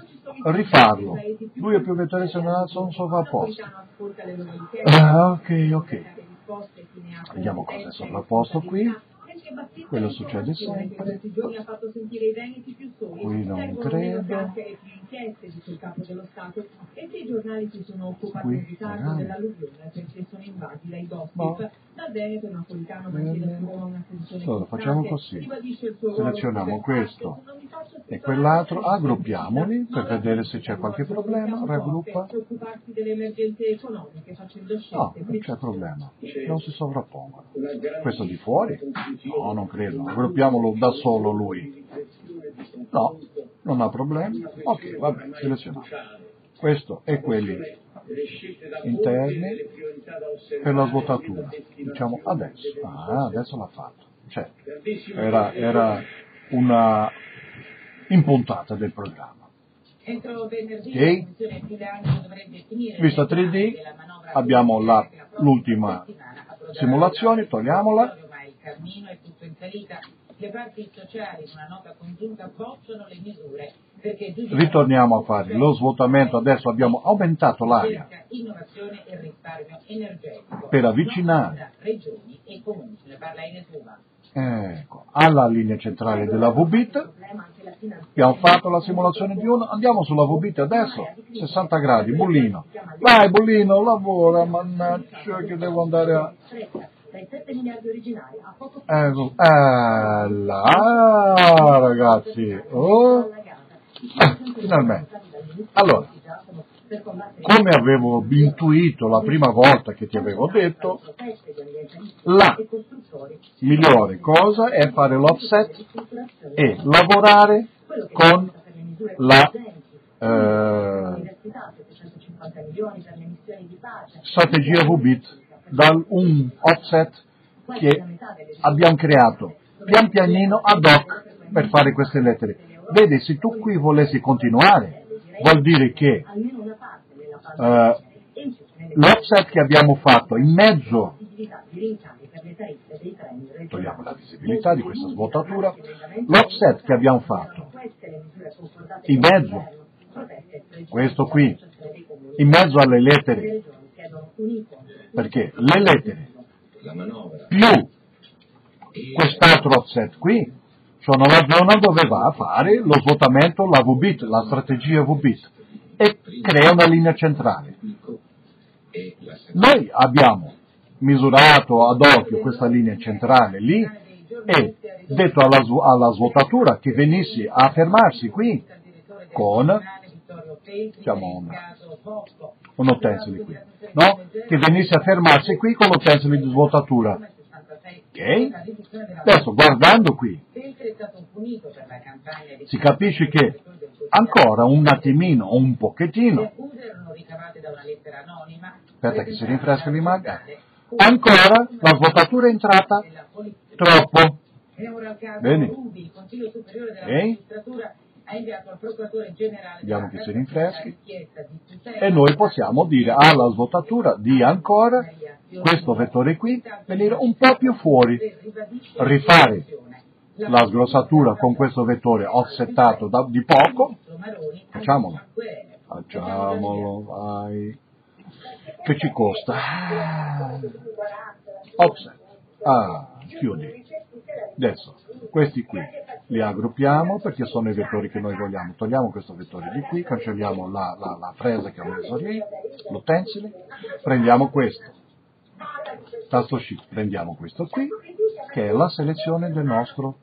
rifarlo. Due o più vettori sono sono sovrapposti. Napolitano ascolta le loro richieste, Ah, ok, ok. Vediamo cosa è e sovrapposto qui. Quello succede sempre. Qui non Servono credo. Qui, magari. Boh. Allora, facciamo così. Selezioniamo questo e quell'altro, aggruppiamoli per vedere se c'è qualche problema, raggruppa. No, non c'è problema, non si sovrappongono. Questo di fuori? No, non credo, aggruppiamolo da solo lui. No, non ha problemi. Ok, vabbè, selezioniamo. Questo e quelli interni per la svuotatura. Diciamo adesso. Ah, adesso l'ha fatto. Certo, era, era una impuntata del programma. Ok. Vista l'esame 3D, della manovra abbiamo la- l'ultima simulazione, togliamola. Cammino è tutto in salita. Le parti sociali in una nota congiunta bocciano le misure perché giudicano Ritorniamo a fare lo svuotamento, adesso abbiamo aumentato l'aria cerca innovazione e risparmio energetico per avvicinare regioni e comuni. Ne parla Uva. ecco, alla linea centrale della VBIT. Abbiamo fatto la simulazione di uno, andiamo sulla VBIT adesso, 60 gradi, Bullino. Vai Bullino, lavora, mannaggia che devo andare a... dai 7 miliardi originali a poco più eh, là, ah, ragazzi, oh, finalmente. Allora, come avevo intuito la prima volta che ti avevo detto, la migliore cosa è fare l'offset e lavorare con la eh, strategia VBIT da un offset che abbiamo creato pian pianino ad hoc per fare queste lettere. Vedi, se tu qui volessi continuare, vuol dire che eh, l'offset che abbiamo fatto in mezzo, togliamo la visibilità di questa svuotatura, l'offset che abbiamo fatto in mezzo, questo qui, in mezzo alle lettere, perché le lettere più quest'altro offset qui sono la zona dove va a fare lo svuotamento, la VBIT, la strategia VBIT e crea una linea centrale. Noi abbiamo misurato ad occhio questa linea centrale lì e detto alla, svu- alla svuotatura che venisse a fermarsi qui con diciamo, un utensile qui, no? Che venisse a fermarsi qui con l'utensile di svuotatura. Ok? Adesso guardando qui si capisce che ancora un attimino, un pochettino, aspetta che si rinfresca l'immagine, ancora la svuotatura è entrata troppo. Bene. Ok? Vediamo che si rinfreschi. E noi possiamo dire alla svuotatura di ancora questo vettore qui venire un po' più fuori, rifare la sgrossatura con questo vettore offsettato da- di poco, facciamolo, facciamolo, vai, che ci costa? Ah, Offset, ah, chiudi. Adesso, questi qui li aggruppiamo perché sono i vettori che noi vogliamo. Togliamo questo vettore di qui, cancelliamo la, la, la fresa che ho messo lì, l'utensile, prendiamo questo, tasto shift, prendiamo questo qui, che è la selezione del nostro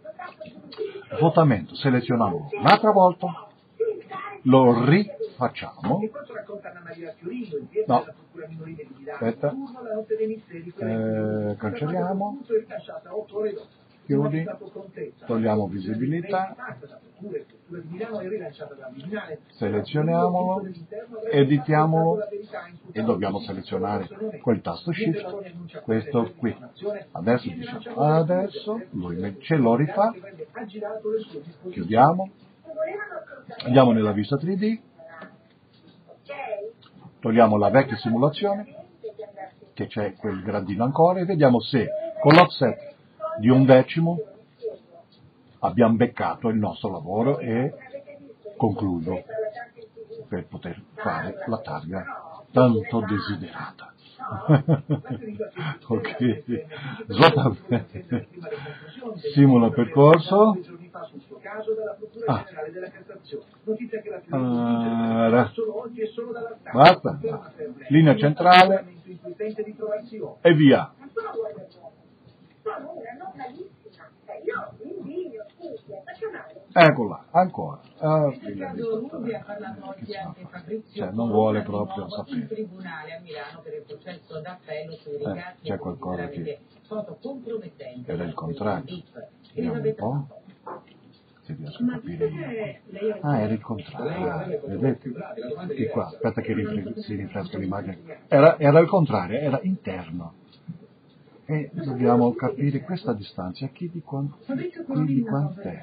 votamento. Selezioniamo un'altra volta, lo rifacciamo, No. Aspetta. Eh, cancelliamo. Chiudi. Togliamo visibilità. Selezioniamolo, editiamolo e dobbiamo selezionare quel tasto shift, questo qui. Adesso adesso lui ce lo rifà, chiudiamo, andiamo nella vista 3D, togliamo la vecchia simulazione, che c'è quel gradino ancora, e vediamo se con l'offset di un decimo abbiamo beccato il nostro lavoro e concluso per poter fare la targa tanto desiderata. ok, Zota simula percorso. Ah. Allora. Basta, linea centrale e via. Eccola, ancora. Ah, figlio di Riccardo puttana. Rubi ha parlato oggi anche fa? Fabrizio Cioè, non vuole proprio sapere. in tribunale a Milano per il processo d'appello sui Eh, ricatti c'è e qualcosa che- foto compromettenti. Era il contrario. Vediamo un po'. Se riesco a capire io. Ah, era il contrario. Vedete? Di qua, aspetta che si rinfresca l'immagine. Era, era il contrario, era interno. E dobbiamo capire questa distanza qui di, quan- Fabrizio qui Coroni di quant'è.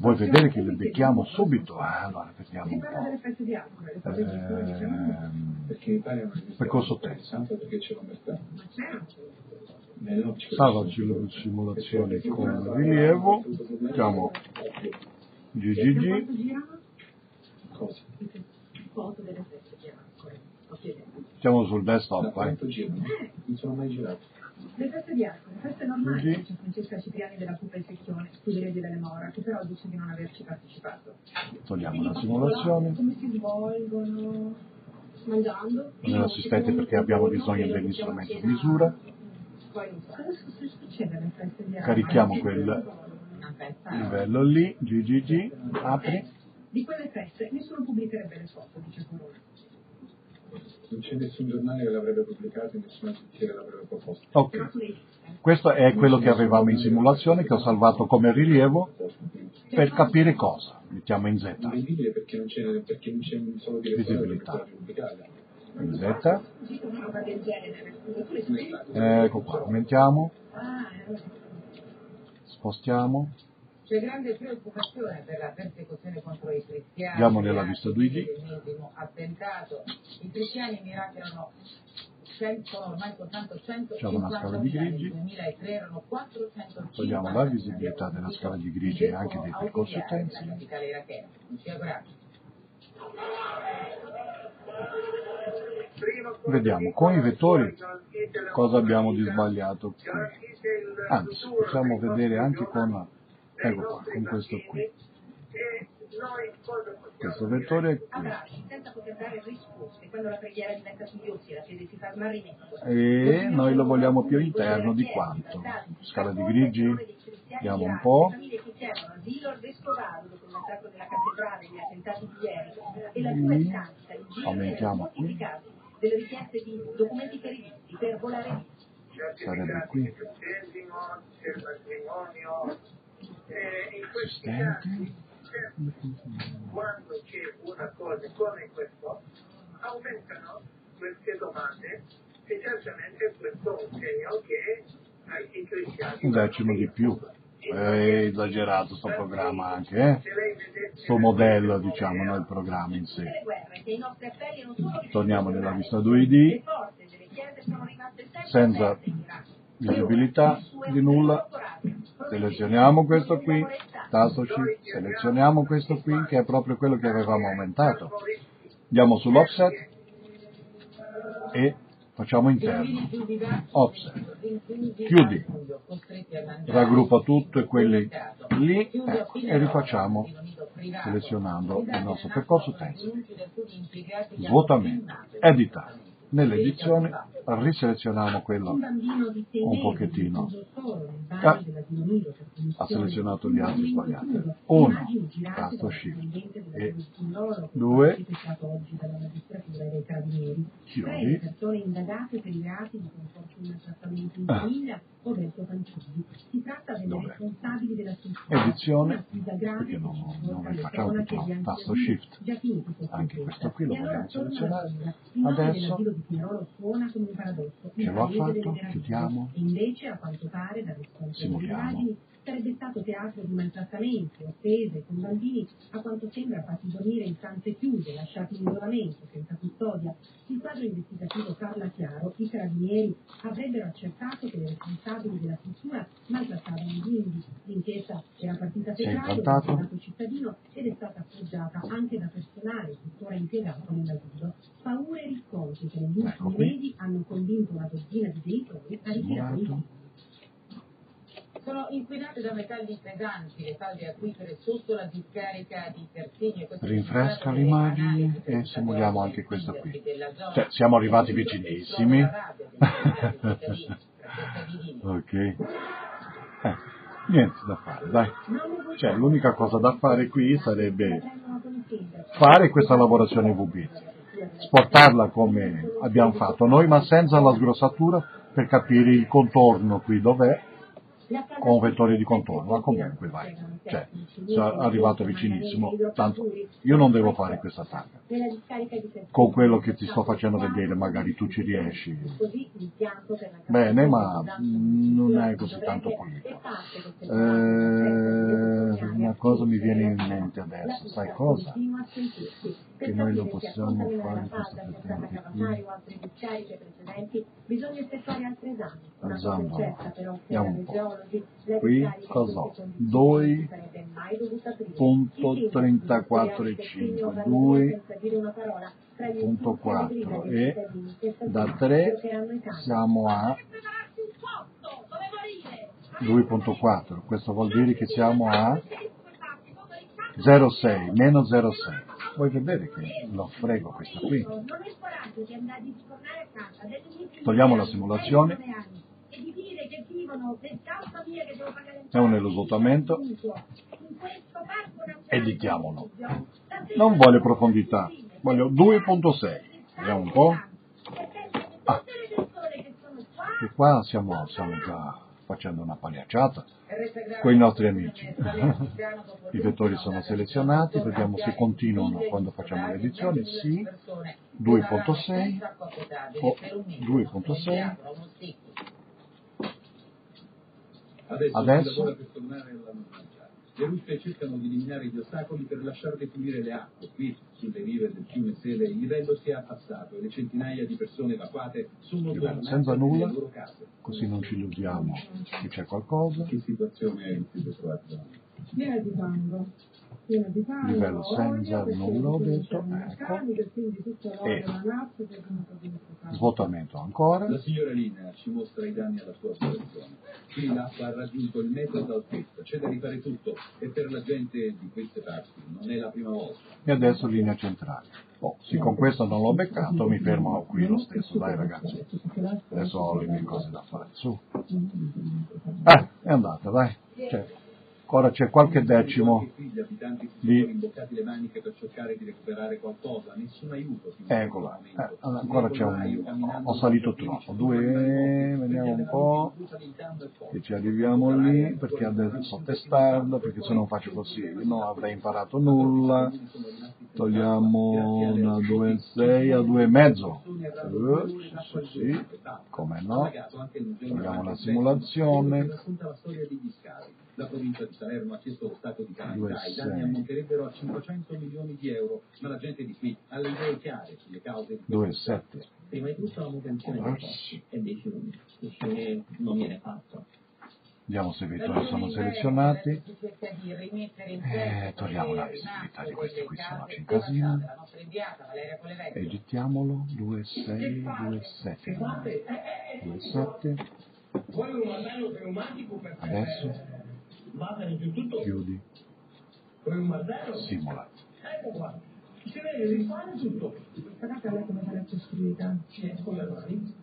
Vuoi vedere che chiede becchiamo subito? Ah, allora vediamo un po'. esiste Percorso. Nell'ottico Salva simulazione con rilievo. Da GGG. Cosa? Foto delle feste di alcol. Sto chiedendo. Mettiamo sul Da desktop. eh. quanto girano? Non sono mai girato. Le feste di alcol, feste normali, dice Francesca Cipriani della Pupa in sezione, Scuderia delle Mora, che però dice di non averci partecipato. Togliamo la simulazione. Come si svolgono? Mangiando? Nell'assistente perché abbiamo bisogno degli strumenti di misura. Non di? Carichiamo quel livello lì. GGG. Apri. Di quelle feste nessuno pubblicherebbe le foto, dice Corona. Non c'è nessun giornale che l'avrebbe pubblicato e nessuna che l'avrebbe proposto. Ok. Questo è quello che avevamo in simulazione che ho salvato come rilievo per capire cosa. Mettiamo in Z. Perché non c'è, perché non c'è un solo direttore Visibilità. Z. Ecco qua. Aumentiamo. Ah. Spostiamo. C'è grande preoccupazione per la persecuzione contro i cristiani. Andiamo nella vista 2D. L'ennesimo attentato. I cristiani in Iraq erano 100, sono ormai soltanto Facciamo una scala di 150 nel grigi. 2003 erano 450. Togliamo la visibilità della scala di grigi e anche dei percorsi utenti. Vediamo con i vettori cosa abbiamo di sbagliato qui. Anzi, facciamo vedere anche con, ecco qua, con questo qui. Questo vettore è qui. Abracci, senza poter dare risposte, quando la preghiera diventa singhiozzi e. E noi lo vogliamo più interno di quanto? Scala di grigi, vediamo un po'. E e giro Aumentiamo qui. moltiplicati delle richieste di documenti per i visti, per volare visti. Sarebbe qui. Assistenti. quando c'è una cosa come questo, aumentano queste domande e certamente questo è un segno che ai cristiani... Un decimo di più. È esagerato sto programma anche, eh? Modello, diciamo, il programma in sé. Torniamo nella vista Le 2D, forze delle chiese sono rimaste sempre senza in visibilità di nulla. Selezioniamo questo qui, tasto Shift, selezioniamo questo qui che è proprio quello che avevamo aumentato. Andiamo sull'offset e facciamo interno. Offset. Chiudi. Raggruppa tutto e quelli lì ecco, e rifacciamo selezionando il nostro percorso utente. Svuotamento, editare. Nell'edizione riselezioniamo quello Un pochettino. Ah, ha selezionato gli altri sbagliati. Uno, tasto Shift. E due. Chiudi. Ah. Edizione, perché non- non alle facciamo tasto Shift. Anche questo qui lo vogliamo selezionare. Adesso di Pinerolo suona come un paradosso. ce l'ho meraviglie. chiudiamo. E invece, a quanto pare, da indagini, sarebbe stato teatro di maltrattamenti, offese, con bambini a quanto sembra fatti dormire in stanze chiuse, lasciati in isolamento, senza custodia. Il quadro investigativo parla chiaro, i carabinieri avrebbero accertato che le responsabili della struttura maltrattavano i bimbi. L'inchiesta era partita febbraio, incantato? dal Senato cittadino ed è stata appoggiata anche da personale tuttora impiegato nell'asilo. Paure e riscontri che negli ultimi mesi hanno convinto una dozzina di genitori a ritirare i. Sono inquinate da metalli pesanti le falde acquifere sotto la discarica di. Questo Rinfresca analisi e simuliamo anche questa qui. Cioè, siamo arrivati Questo vicinissimi. Ok. Eh, niente da fare, dai. Cioè, l'unica cosa da fare qui sarebbe fare questa lavorazione VB, sportarla come abbiamo fatto noi, ma senza la sgrossatura per capire il contorno qui dov'è, con un vettore di contorno, ma comunque vai. Cioè, sono arrivato vicinissimo, tanto io non devo fare questa targa. Terzigno. Con quello che ti sto facendo vedere, magari tu ci riesci. Bene, ma non è così tanto pulito. Eh, una cosa mi viene in mente adesso, sai cosa? Che noi lo possiamo fare questo presente qui. Vediamo la un po'. Qui discarica cosa in ho? queste condizioni Due non sarebbe mai dovuta aprire. punto Il sindaco, 34 e il 5, Terzigno, due senza dire una parola, tra gli punto insulti le grida 4 dei cittadini che da stagione 3 bloccheranno i campi. siamo a 2.4, questo vuol dire che siamo a 0,6, meno 0,6. Vuoi vedere che lo frego questa qui? Togliamo la simulazione. 9 anni di dire che vivono del causa mia che devo pagare È un elusotamento. Editiamolo. Non voglio profondità, voglio 2.6. Vediamo un po'. Ah. E qua stiamo, stiamo già facendo una pagliacciata. Con i nostri amici. I vettori sono selezionati, vediamo se continuano quando facciamo le edizioni, sì, 2.6 o 2.6. Adesso, Adesso? si lavora per tornare alla normalità. Le ruspe cercano di eliminare gli ostacoli per lasciarle pulire le acque. Qui, sulle rive del fiume Sele, il livello si è abbassato e le centinaia di persone evacuate sono tornate senza nelle nulla. loro case. Così non ci illudiamo che c'è qualcosa. Che situazione è il sito croato? piena di fango Livello senza nulla, detto, ecco. E-. Svuotamento ancora. La signora Lina ci mostra i danni alla sua abitazione. Qui l'acqua ha raggiunto il metro d'altezza, c'è da rifare tutto e per la gente di queste parti non è la prima volta. E adesso linea centrale. Oh, sì, con questo non l'ho beccato, mi fermo qui lo stesso, dai ragazzi. Adesso ho le mie cose da fare, su. Eh, è andata, dai. Cioè, ora c'è qualche decimo di- Eccola, eh, ancora c'è un... ho salito troppo, due, vediamo un po', che ci arriviamo lì, perché adesso sto testando, perché se non faccio così non avrei imparato nulla, togliamo una 2,6 a 2,5, eh, sì, sì, come no, togliamo la simulazione, la provincia di Salerno ha chiesto lo stato di calamità. I danni ammonterebbero a 500 milioni di euro, ma la gente di qui ha le idee chiare sulle cause di questo 2,7, Prima di tutto la manutenzione dei posti e dei fiumi, che non viene fatto. vediamo se i vettori sono selezionati, Eh, togliamo la visibilità di questi qui, se no ci Colevecchio editiamolo, 2,6, 2,7, 2,7, Vuoi un martello pneumatico per adesso battere giù tutto? chiudi, Vuoi un martello? simula. Ecco qua. Si deve rifare tutto. Guardate a lei come sarà costruita. Sì, con le mani.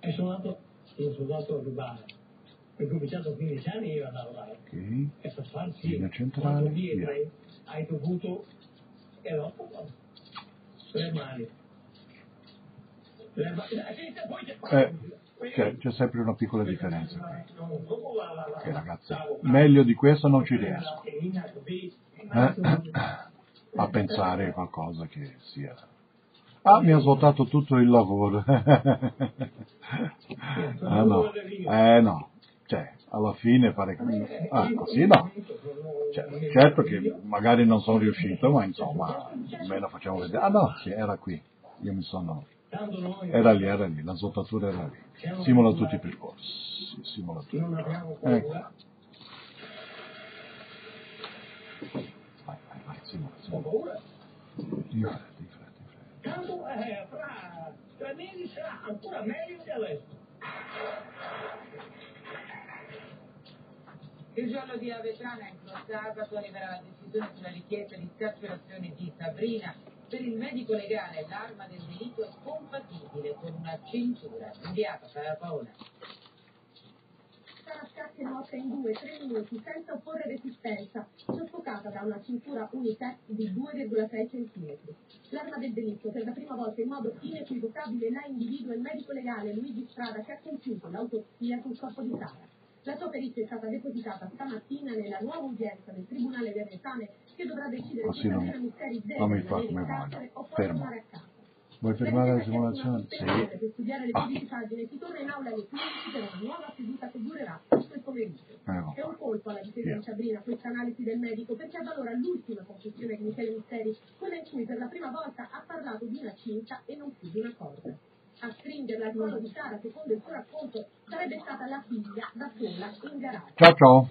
E sono andato, sono soldato a rubare. Ho cominciato a 15 anni io a lavorare. Ok, E per farsi Linea centrale, dietro via. hai dovuto e dopo le mani. Le mani. Eh, c'è- c'è, sempre una piccola differenza qui. Ragazzi, meglio di questo non ci riesco. Eh, a pensare qualcosa che sia... Ah, mi ha svuotato tutto il lavoro. ah, no. Eh no, cioè, alla fine fare... Ah, così no. Cioè, certo che magari non sono riuscito, ma insomma, almeno facciamo vedere. Ah no, sì, era qui. Io mi sono... Era lì, era lì, la svuotatura era lì. Simula tutti i percorsi. Simula tutti. Ecco. Vai, vai, vai, simula, simula. Di fretta, di fretta, di fretta. Tanto eh, fra tre mesi sarà ancora meglio di adesso. Il giorno di Avetrana in sabato arriverà la decisione sulla richiesta di scarcerazione di Sabrina. Per il medico legale l'arma del delitto è compatibile con una cintura. Inviata Sara Paola. Sara Scacchi è morta in due, tre minuti senza opporre resistenza, soffocata da una cintura unisex di 2,6 cm. L'arma del delitto per la prima volta in modo inequivocabile la individua il medico legale Luigi Strada che ha compiuto l'autopsia sul corpo di Sara. La sua perizia è stata depositata stamattina nella nuova udienza del Tribunale Veneziane che dovrà decidere Così non- non mi fa come carcere voglio. o può Fermo. tornare a casa. Vuoi fermare la simulazione? Sì. Ah. 15 pagine si torna in aula alle 15 per una nuova seduta che durerà tutto il pomeriggio. Ecco. È un colpo alla difesa di Sabrina questa analisi del medico perché avvalora l'ultima confessione di Michele Misteri, quella in cui per la prima volta ha parlato di una cinta e non più di una corda. A stringerla al collo di Sara, secondo il suo racconto, sarebbe stata la figlia da sola in garage. Ciao ciao.